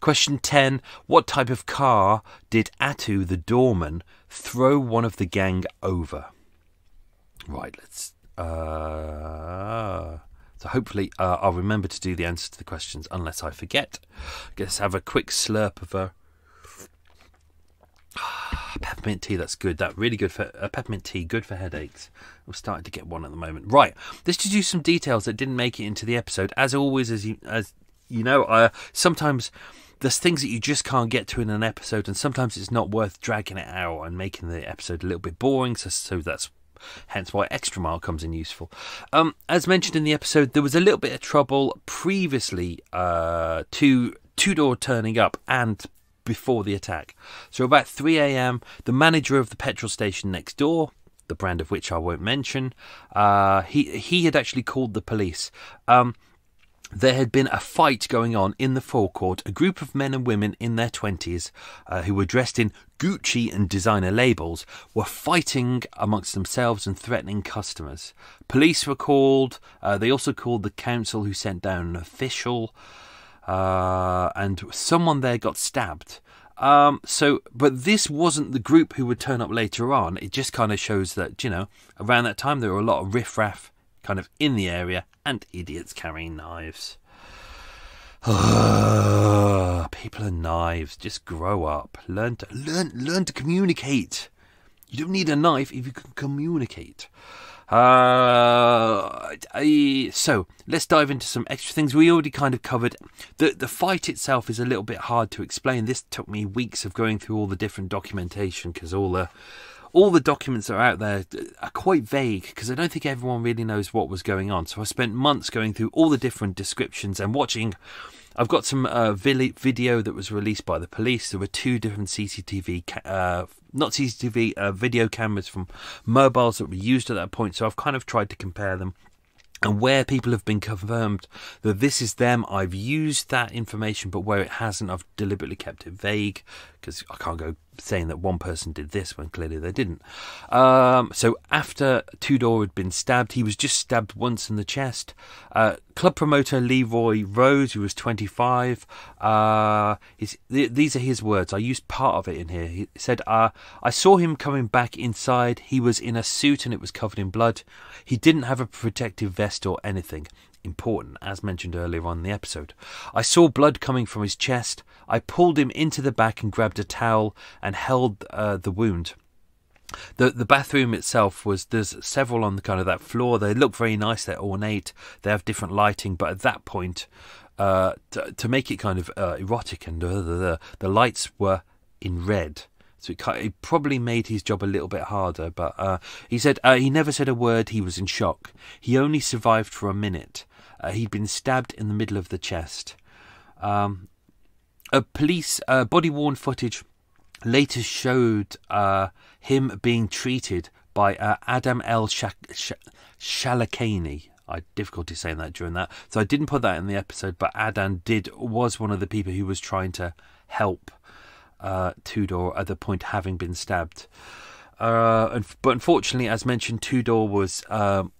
Question 10. What type of car did Atu, the doorman, throw one of the gang over? Right, let's. Uh, so hopefully uh, I'll remember to do the answers to the questions unless I forget. Let's have a quick slurp of a *sighs* peppermint tea, that's good. That really good for uh, peppermint tea, good for headaches. I'm starting to get one at the moment. Right, let's just do some details that didn't make it into the episode. As always, as you as you know, uh, sometimes there's things that you just can't get to in an episode, and sometimes it's not worth dragging it out and making the episode a little bit boring. So, so that's hence why extra mile comes in useful. Um, as mentioned in the episode, there was a little bit of trouble previously uh, to Tudor turning up and before the attack. So about 3 a.m., the manager of the petrol station next door, the brand of which I won't mention, uh, he he had actually called the police. Um, there had been a fight going on in the forecourt. A group of men and women in their 20s uh, who were dressed in Gucci and designer labels were fighting amongst themselves and threatening customers. Police were called. Uh, they also called the council, who sent down an official. Uh, and someone there got stabbed. Um, so, but this wasn't the group who would turn up later on. It just kind of shows that, you know, around that time there were a lot of riffraff kind of in the area and idiots carrying knives. *sighs* People and knives. Just grow up. Learn to learn learn to communicate. You don't need a knife if you can communicate. Uh, I, so let's dive into some extra things we already kind of covered. The the fight itself is a little bit hard to explain. This took me weeks of going through all the different documentation because all the all the documents that are out there are quite vague because I don't think everyone really knows what was going on. So I spent months going through all the different descriptions and watching. I've got some uh, video that was released by the police. There were two different CCTV, uh, not CCTV, uh, video cameras from mobiles that were used at that point. So I've kind of tried to compare them and where people have been confirmed that this is them, I've used that information, but where it hasn't, I've deliberately kept it vague because I can't go saying that one person did this when clearly they didn't. Um, so after Tudor had been stabbed, he was just stabbed once in the chest. Uh, club promoter Leroy Rose, who was 25, uh, his, th- these are his words. I used part of it in here. He said, uh, I saw him coming back inside. He was in a suit and it was covered in blood. He didn't have a protective vest or anything important, as mentioned earlier on in the episode. I saw blood coming from his chest. I pulled him into the back and grabbed a towel and held uh, the wound. The the bathroom itself was there's several on the kind of that floor. They look very nice. They're ornate. They have different lighting, but at that point, uh, to, to make it kind of uh, erotic and uh, the, the lights were in red. So it, it, probably made his job a little bit harder. But uh, he said uh, he never said a word. He was in shock. He only survived for a minute. Uh, he'd been stabbed in the middle of the chest. Um, a police uh, body worn footage later showed uh, him being treated by uh, Adam El Shalakani. I had difficulty saying that during that, so I didn't put that in the episode. But Adam did was one of the people who was trying to help uh, Tudor at the point having been stabbed. Uh, but unfortunately, as mentioned, Tudor was um,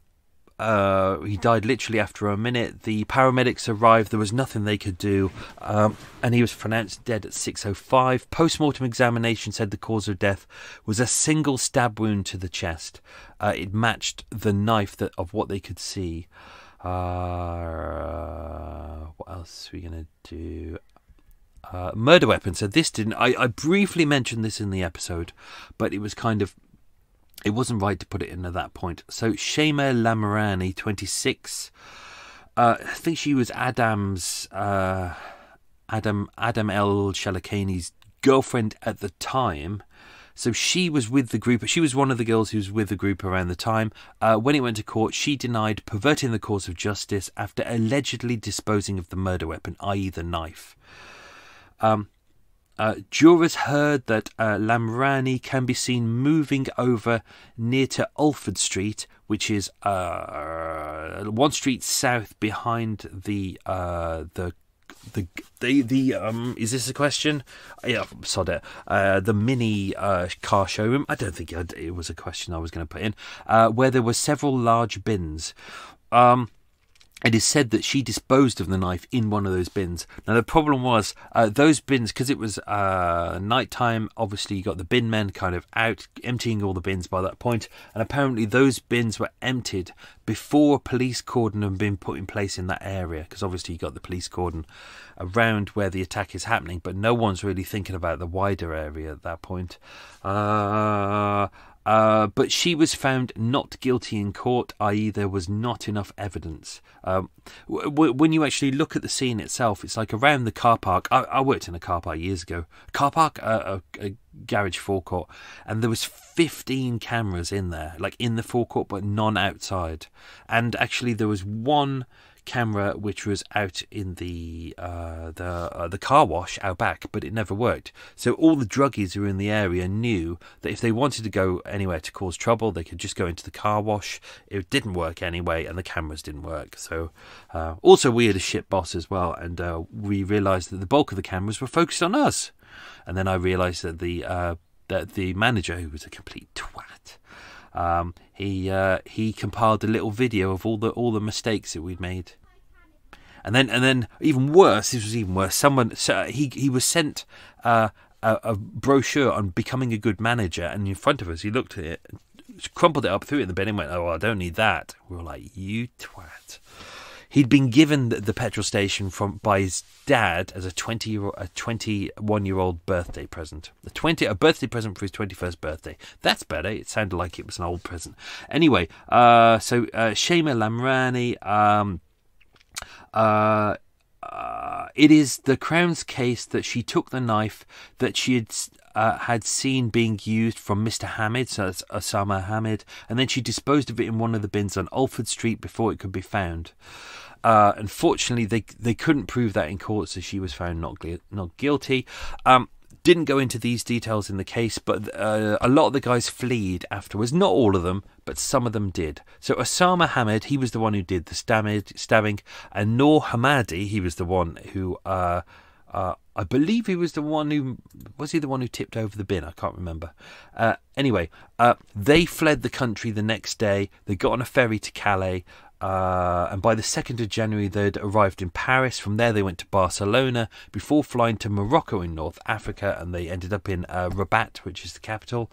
uh, he died literally after a minute. The paramedics arrived. There was nothing they could do, um, and he was pronounced dead at 6:05. Post-mortem examination said the cause of death was a single stab wound to the chest. Uh, it matched the knife that of what they could see. Uh, what else are we gonna do? Uh, murder weapon. So this didn't. I, I briefly mentioned this in the episode, but it was kind of it wasn't right to put it in at that point. So Shema Lamrani, 26. Uh, I think she was Adam's uh, Adam Adam El Shalakani's girlfriend at the time. So she was with the group. She was one of the girls who was with the group around the time. Uh, when it went to court, she denied perverting the course of justice after allegedly disposing of the murder weapon, i.e., the knife. Um, uh, jurors heard that uh, Lamrani can be seen moving over near to Aldford Street, which is uh, one street south behind the uh, the the the the um is this a question? Yeah, sod it. Uh, the mini uh, car showroom. I don't think it was a question I was going to put in. Uh, where there were several large bins. Um, it is said that she disposed of the knife in one of those bins. Now the problem was uh, those bins because it was uh, night time. Obviously, you got the bin men kind of out emptying all the bins by that point. point, and apparently those bins were emptied before a police cordon had been put in place in that area. Because obviously you got the police cordon around where the attack is happening, but no one's really thinking about the wider area at that point. Uh, uh, but she was found not guilty in court, i.e., there was not enough evidence. Um, when you actually look at the scene itself, it's like around the car park. I, I worked in a car park years ago. Car park, uh, a, a garage forecourt, and there was 15 cameras in there, like in the forecourt, but none outside. And actually, there was one camera which was out in the uh, the uh, the car wash out back, but it never worked. So all the druggies who were in the area knew that if they wanted to go anywhere to cause trouble, they could just go into the car wash. It didn't work anyway, and the cameras didn't work. So uh, also we had a shit boss as well, and uh, we realised that the bulk of the cameras were focused on us. And then I realised that the uh, that the manager, who was a complete twat, um, he uh, he compiled a little video of all the all the mistakes that we'd made. And then and then even worse, this was even worse. Someone so he he was sent uh, a, a, brochure on becoming a good manager, and in front of us, he looked at it, crumpled it up, threw it in the bin, and went, "Oh, I don't need that." We were like, "You twat." He'd been given the petrol station from by his dad as a twenty year a twenty one year old birthday present. A twenty a birthday present for his twenty first birthday. That's better. It sounded like it was an old present. Anyway, uh, so uh, Shema Lamrani. Um, uh, uh, it is the Crown's case that she took the knife that she had uh, had seen being used from Mr. Hamid, so that's Osama Hamid, and then she disposed of it in one of the bins on Aldford Street before it could be found. Uh, unfortunately, they they couldn't prove that in court, so she was found not not guilty. Um, didn't go into these details in the case, but uh, a lot of the guys fled afterwards. Not all of them, but some of them did. So Osama Hamid, he was the one who did the stabbing, and Noor Hamadi, he was the one who. Uh, uh, I believe he was the one who was he the one who tipped over the bin. I can't remember. Uh, anyway, uh, they fled the country the next day. They got on a ferry to Calais. Uh, and by the 2nd of January, they'd arrived in Paris. From there, they went to Barcelona before flying to Morocco in North Africa, and they ended up in uh, Rabat, which is the capital.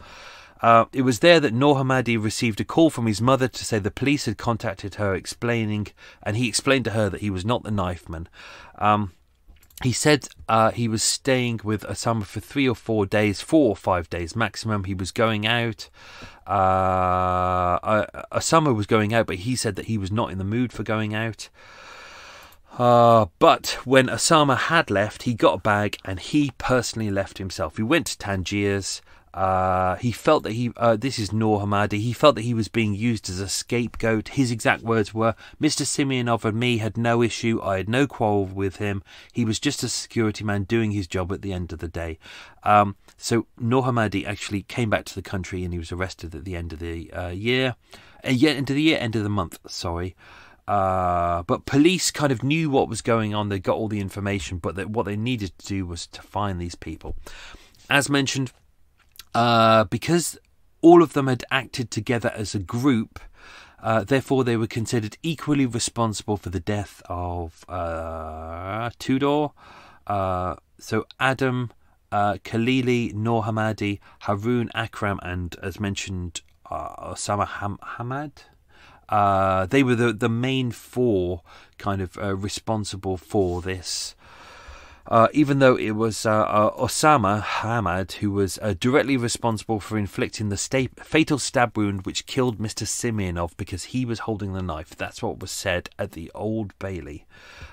Uh, it was there that Noor Hamadi received a call from his mother to say the police had contacted her, explaining, and he explained to her that he was not the knife man. Um, he said uh, he was staying with Osama for three or four days, four or five days maximum. He was going out. Uh, Osama was going out, but he said that he was not in the mood for going out. Uh, but when Osama had left, he got a bag and he personally left himself. He went to Tangiers. Uh, he felt that he, uh, this is Noor Hamadi, he felt that he was being used as a scapegoat. His exact words were, Mr. Simionov and me had no issue, I had no quarrel with him. He was just a security man doing his job at the end of the day. Um, so Noor Hamadi actually came back to the country and he was arrested at the end of the uh, year. Uh, yeah, end of the year, end of the month, sorry. Uh, but police kind of knew what was going on. They got all the information, but that what they needed to do was to find these people. As mentioned, uh, because all of them had acted together as a group. Uh, therefore, they were considered equally responsible for the death of uh, Tudor. Uh, so, Adam, uh, Khalili, Noor Hamadi, Haroon Akram, and as mentioned, uh, Osama Ham- Hamad. Uh, they were the, the main four kind of responsible for this uh, even though it was uh, uh, Osama Hamad who was uh, directly responsible for inflicting the sta- fatal stab wound which killed Mr. Simionov because he was holding the knife. That's what was said at the Old Bailey.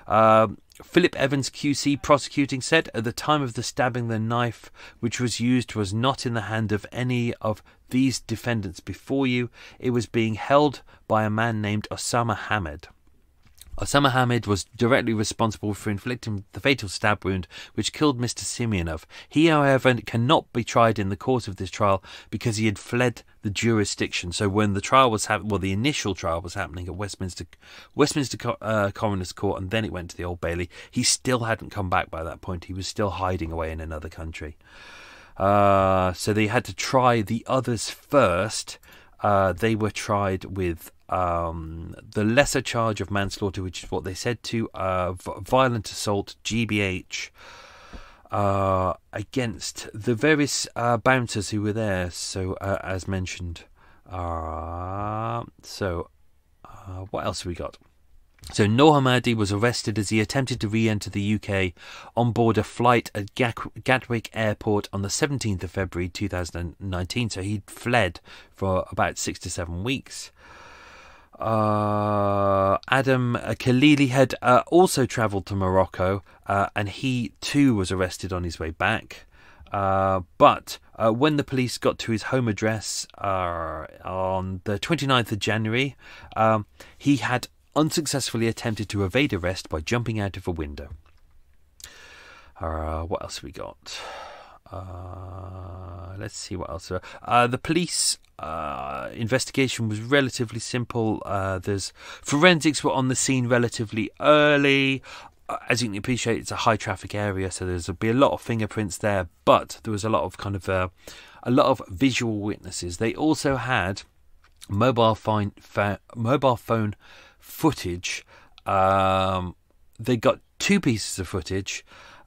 Um, Philip Evans QC prosecuting said at the time of the stabbing, the knife which was used was not in the hand of any of these defendants before you. It was being held by a man named Osama Hamad. Osama Hamid was directly responsible for inflicting the fatal stab wound which killed Mr. Simionov. He, however, cannot be tried in the course of this trial because he had fled the jurisdiction. So when the trial was happening, well, the initial trial was happening at Westminster, Westminster uh, Coroner's Court, and then it went to the Old Bailey. He still hadn't come back by that point. He was still hiding away in another country. Uh, so they had to try the others first. Uh, they were tried with um, the lesser charge of manslaughter, which is what they said to uh, violent assault, GBH, uh, against the various uh, bouncers who were there. So, uh, as mentioned, uh, so uh, what else have we got? So Noor Hamadi was arrested as he attempted to re-enter the UK on board a flight at Gatwick Airport on the 17th of February 2019. So he'd fled for about six to seven weeks. Uh, Adam Khalili had uh, also travelled to Morocco, uh, and he too was arrested on his way back. Uh, but uh, when the police got to his home address uh, on the 29th of January, um, he had unsuccessfully attempted to evade arrest by jumping out of a window. What else we got? Uh, let's see what else. Uh, the police uh, investigation was relatively simple. Uh, there's forensics were on the scene relatively early. Uh, as you can appreciate, it's a high traffic area, so there's be a lot of fingerprints there. But there was a lot of kind of uh, a lot of visual witnesses. They also had mobile phone mobile phone footage. Um, they got two pieces of footage.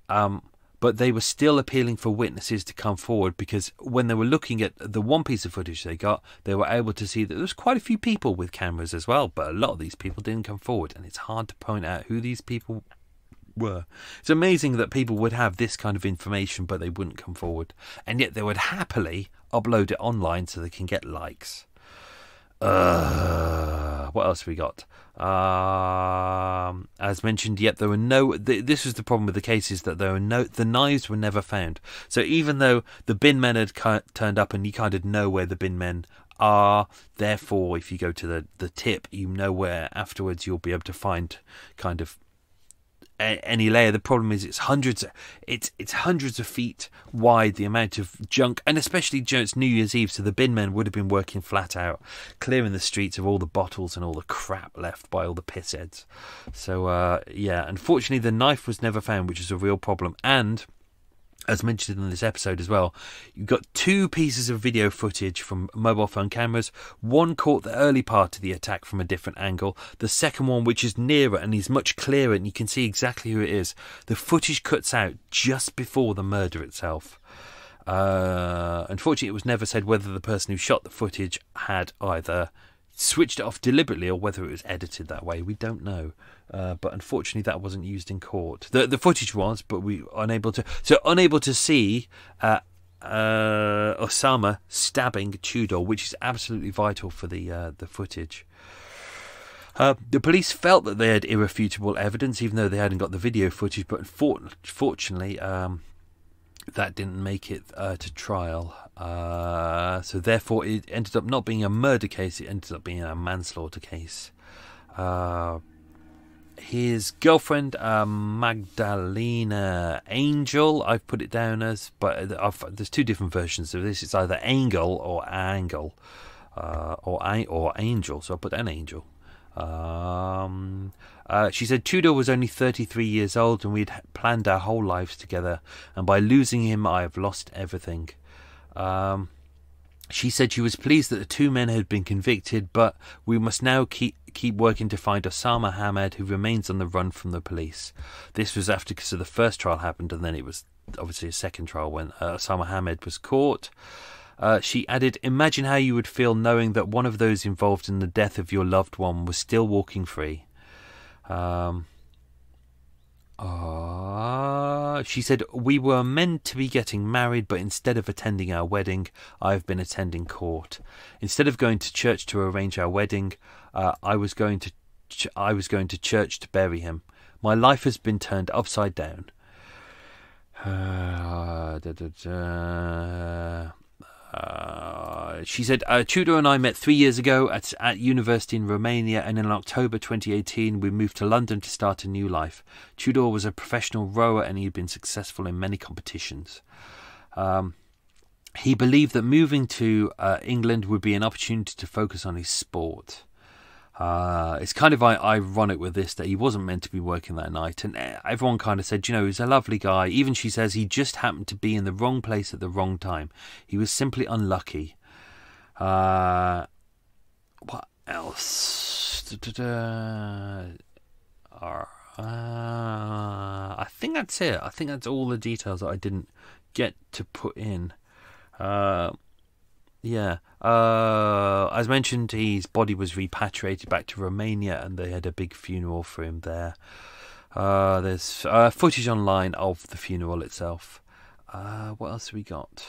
Um, but they were still appealing for witnesses to come forward because when they were looking at the one piece of footage they got, they were able to see that there was quite a few people with cameras as well, but a lot of these people didn't come forward, and it's hard to point out who these people were. It's amazing that people would have this kind of information, but they wouldn't come forward, and yet they would happily upload it online so they can get likes. Uh, what else have we got? Um, as mentioned, yet there were no. Th- this was the problem with the cases that there were no. The knives were never found. So even though the bin men had turned up and you kind of know where the bin men are, therefore, if you go to the the tip, you know where afterwards you'll be able to find kind of any layer. The problem is it's hundreds, it's it's hundreds of feet wide. The amount of junk, and especially it's New Year's Eve, so the bin men would have been working flat out, clearing the streets of all the bottles and all the crap left by all the pissheads. So uh, yeah, unfortunately, the knife was never found, which is a real problem, and as mentioned in this episode as well, you've got two pieces of video footage from mobile phone cameras. One caught the early part of the attack from a different angle. The second one, which is nearer and is much clearer, and you can see exactly who it is. The footage cuts out just before the murder itself. Uh, unfortunately, it was never said whether the person who shot the footage had either switched it off deliberately or whether it was edited that way. We don't know. Uh, but unfortunately, that wasn't used in court. The the footage was, but we unable to so unable to see uh, uh, Osama stabbing Tudor, which is absolutely vital for the uh, the footage. Uh, the police felt that they had irrefutable evidence, even though they hadn't got the video footage. But unfortunately, um, that didn't make it uh, to trial. Uh, so therefore, it ended up not being a murder case. It ended up being a manslaughter case. Uh, his girlfriend, uh, Magdalena Angel, I've put it down as, but I've, there's two different versions of this. It's either Angel or Angle, uh, or or Angel. So I put an Angel. Um, uh, she said Tudor was only 33 years old and we'd planned our whole lives together, and by losing him, I have lost everything. Um, she said she was pleased that the two men had been convicted, but we must now keep keep working to find Osama Hamed, who remains on the run from the police. This was after so the first trial happened, and then it was obviously a second trial when uh, Osama Hamed was caught. Uh, she added, Imagine how you would feel knowing that one of those involved in the death of your loved one was still walking free. Um, uh, she said, We were meant to be getting married, but instead of attending our wedding, I've been attending court. Instead of going to church to arrange our wedding, uh, I was going to I was going to church to bury him. My life has been turned upside down. Uh, *sighs* da, da, da. Uh, she said, uh, Tudor and I met three years ago at, at university in Romania, and in October 2018, we moved to London to start a new life. Tudor was a professional rower and he had been successful in many competitions. Um, he believed that moving to uh, England would be an opportunity to focus on his sport. Uh, it's kind of ironic with this that he wasn't meant to be working that night, and eh, everyone kind of said, you know, he's a lovely guy. Even she says he just happened to be in the wrong place at the wrong time. He was simply unlucky. Uh, what else? Uh, I think that's it. I think that's all the details that I didn't get to put in. Uh, yeah. Uh, as mentioned, his body was repatriated back to Romania and they had a big funeral for him there. Uh, there's uh, footage online of the funeral itself. Uh, what else have we got?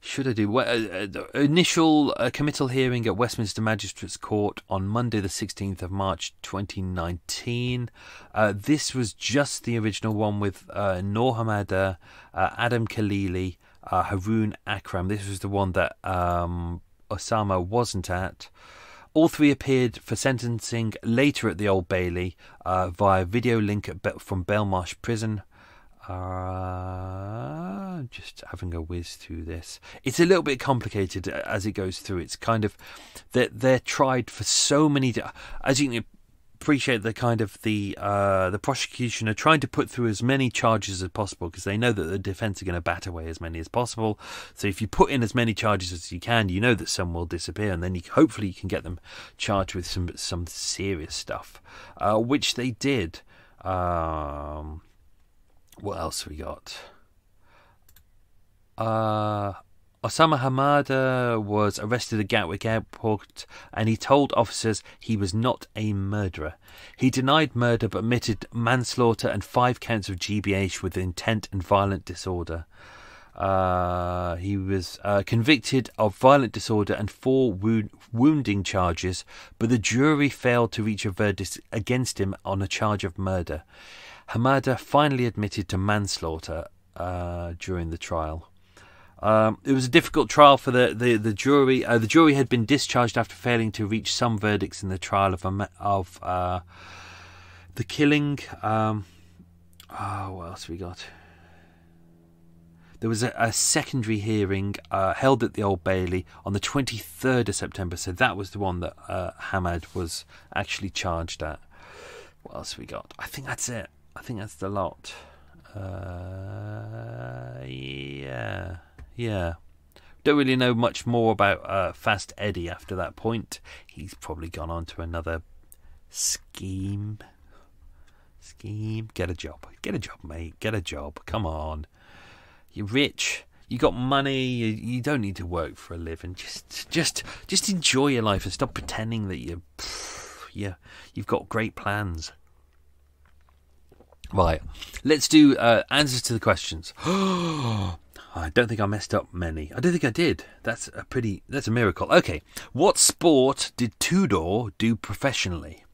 Should I do well, uh, uh initial committal hearing at Westminster Magistrates Court on Monday, the 16th of March 2019? Uh, this was just the original one with Noor Hamada, Adam Khalili, Haroon Akram. This was the one that um, Osama wasn't at. All three appeared for sentencing later at the Old Bailey uh, via video link Be- from Belmarsh Prison. Uh, just having a whiz through this. It's a little bit complicated as it goes through. It's kind of they're, they're tried for so many. As you can appreciate the kind of the uh, the prosecution are trying to put through as many charges as possible because they know that the defence are going to bat away as many as possible. So if you put in as many charges as you can, you know that some will disappear, and then you, hopefully you can get them charged with some some serious stuff, uh, which they did. Um, what else we got? Uh, Osama Hamada was arrested at Gatwick Airport and he told officers he was not a murderer. He denied murder but admitted manslaughter and five counts of GBH with intent and violent disorder. Uh, he was uh, convicted of violent disorder and four wound- wounding charges, but the jury failed to reach a verdict against him on a charge of murder. Hamada finally admitted to manslaughter uh, during the trial. Um, it was a difficult trial for the the, the jury. Uh, the jury had been discharged after failing to reach some verdicts in the trial of of uh, the killing. Um, oh, what else we got? There was a, a secondary hearing uh, held at the Old Bailey on the 23rd of September, so that was the one that uh, Hamad was actually charged at. What else we got? I think that's it. I think that's the lot. Uh, yeah. Yeah. Don't really know much more about uh, Fast Eddie after that point. He's probably gone on to another scheme. Scheme. Get a job. Get a job, mate. Get a job. Come on. You're rich. You got money. You, you don't need to work for a living. Just, just, just enjoy your life and stop pretending that you, *sighs* yeah, you've got great plans. Right. Let's do uh, answers to the questions. *gasps* *gasps* I don't think I messed up many. I don't think I did. That's a pretty. That's a miracle. Okay, what sport did Tudor do professionally?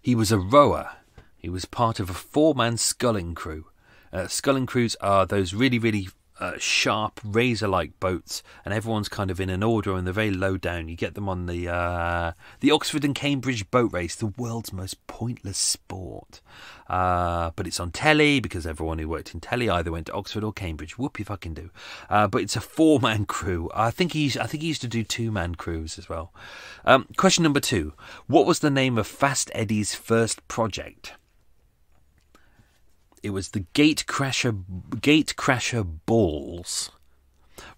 He was a rower. He was part of a four-man sculling crew. Uh, sculling crews are those really, really uh, sharp razor-like boats, and everyone's kind of in an order, and they're very low down. You get them on the uh, the Oxford and Cambridge boat race, the world's most pointless sport. Uh, but it's on telly because everyone who worked in telly either went to Oxford or Cambridge. Whoop, you fucking do. Uh, but it's a four-man crew. I think he's. I think he used to do two-man crews as well. Um, question number two: What was the name of Fast Eddie's first project? It was the Gate Crasher Gate Crasher Balls,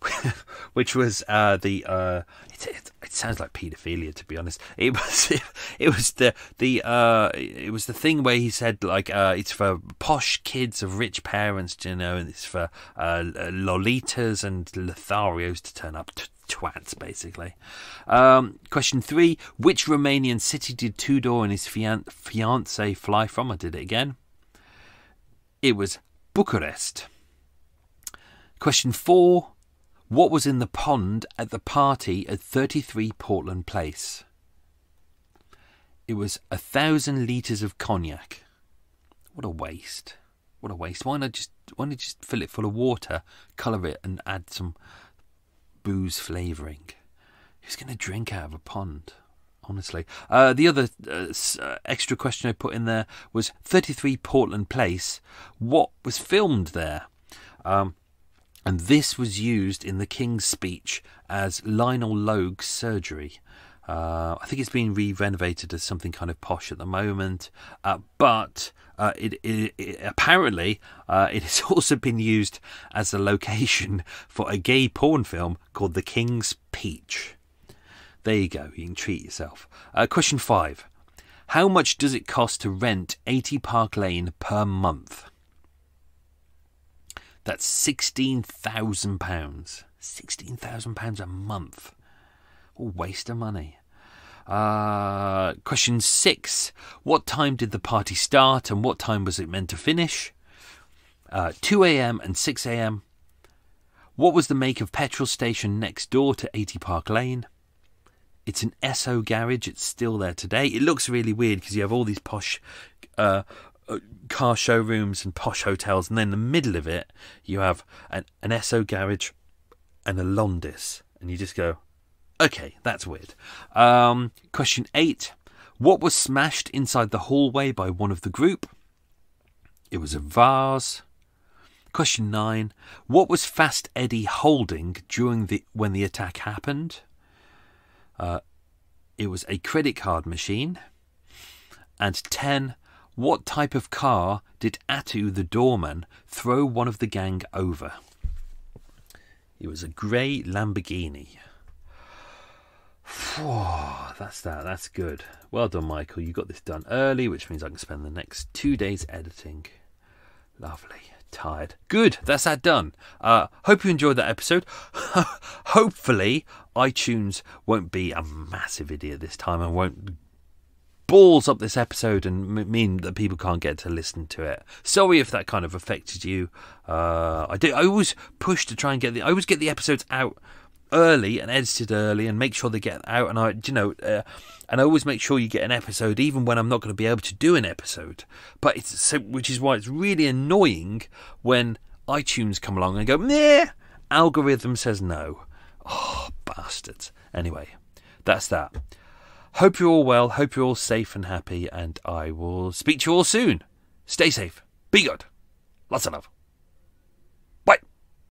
*laughs* which was uh, the. Uh, it, it, it, sounds like paedophilia to be honest. It *laughs* was it, was the the uh, it was the thing where he said like uh, it's for posh kids of rich parents, you know, and it's for uh, lolitas and lotharios to turn up. T- twats, basically. Um, question three: Which Romanian city did Tudor and his fian- fiance fly from? I did it again. It was Bucharest. Question four What was in the pond at the party at 33 Portland Place? It was a thousand litres of cognac. What a waste. What a waste. Why not just why not just fill it full of water, colour it and add some booze flavouring? Who's going to drink out of a pond? Honestly. Uh, the other uh, uh, extra question I put in there was 33 Portland Place. What was filmed there? Um, and this was used in the King's speech as Lionel Logue's surgery. Uh, I think it's being re-renovated as something kind of posh at the moment, uh, but uh, it, it, it, apparently uh, it has *laughs* also been used as a location for a gay porn film called The King's Peach. There you go, you can treat yourself. Uh, question five How much does it cost to rent 80 Park Lane per month? That's £16,000. £16,000 a month. What a waste of money. Uh, question six What time did the party start and what time was it meant to finish? Uh, 2 a.m. and 6 a.m. What was the make of petrol station next door to 80 Park Lane? It's an Esso garage. It's still there today. It looks really weird because you have all these posh uh, uh, car showrooms and posh hotels, and then in the middle of it you have an, an Esso garage and a Londis, and you just go, Okay, that's weird. Um, question eight. What was smashed inside the hallway by one of the group? It was a vase. Question nine. What was Fast Eddie holding during the when the attack happened? Uh, it was a credit card machine. And ten. What type of car did Atu the doorman throw one of the gang over? It was a grey Lamborghini. that's that. That's good. Well done, Michael. You got this done early, which means I can spend the next two days editing. Lovely. Tired. Good. That's that done. Uh, hope you enjoyed that episode. *laughs* Hopefully, iTunes won't be a massive idiot this time and won't balls up this episode and mean that people can't get to listen to it. Sorry if that kind of affected you. Uh, I do. I always push to try and get the. I always get the episodes out early and edited early and make sure they get out. And I, you know, uh, and I always make sure you get an episode even when I'm not going to be able to do an episode. But it's so, which is why it's really annoying when iTunes come along and go, meh. Algorithm says no. Oh, bastards. Anyway, that's that. Hope you're all well. Hope you're all safe and happy. And I will speak to you all soon. Stay safe. Be good. Lots of love.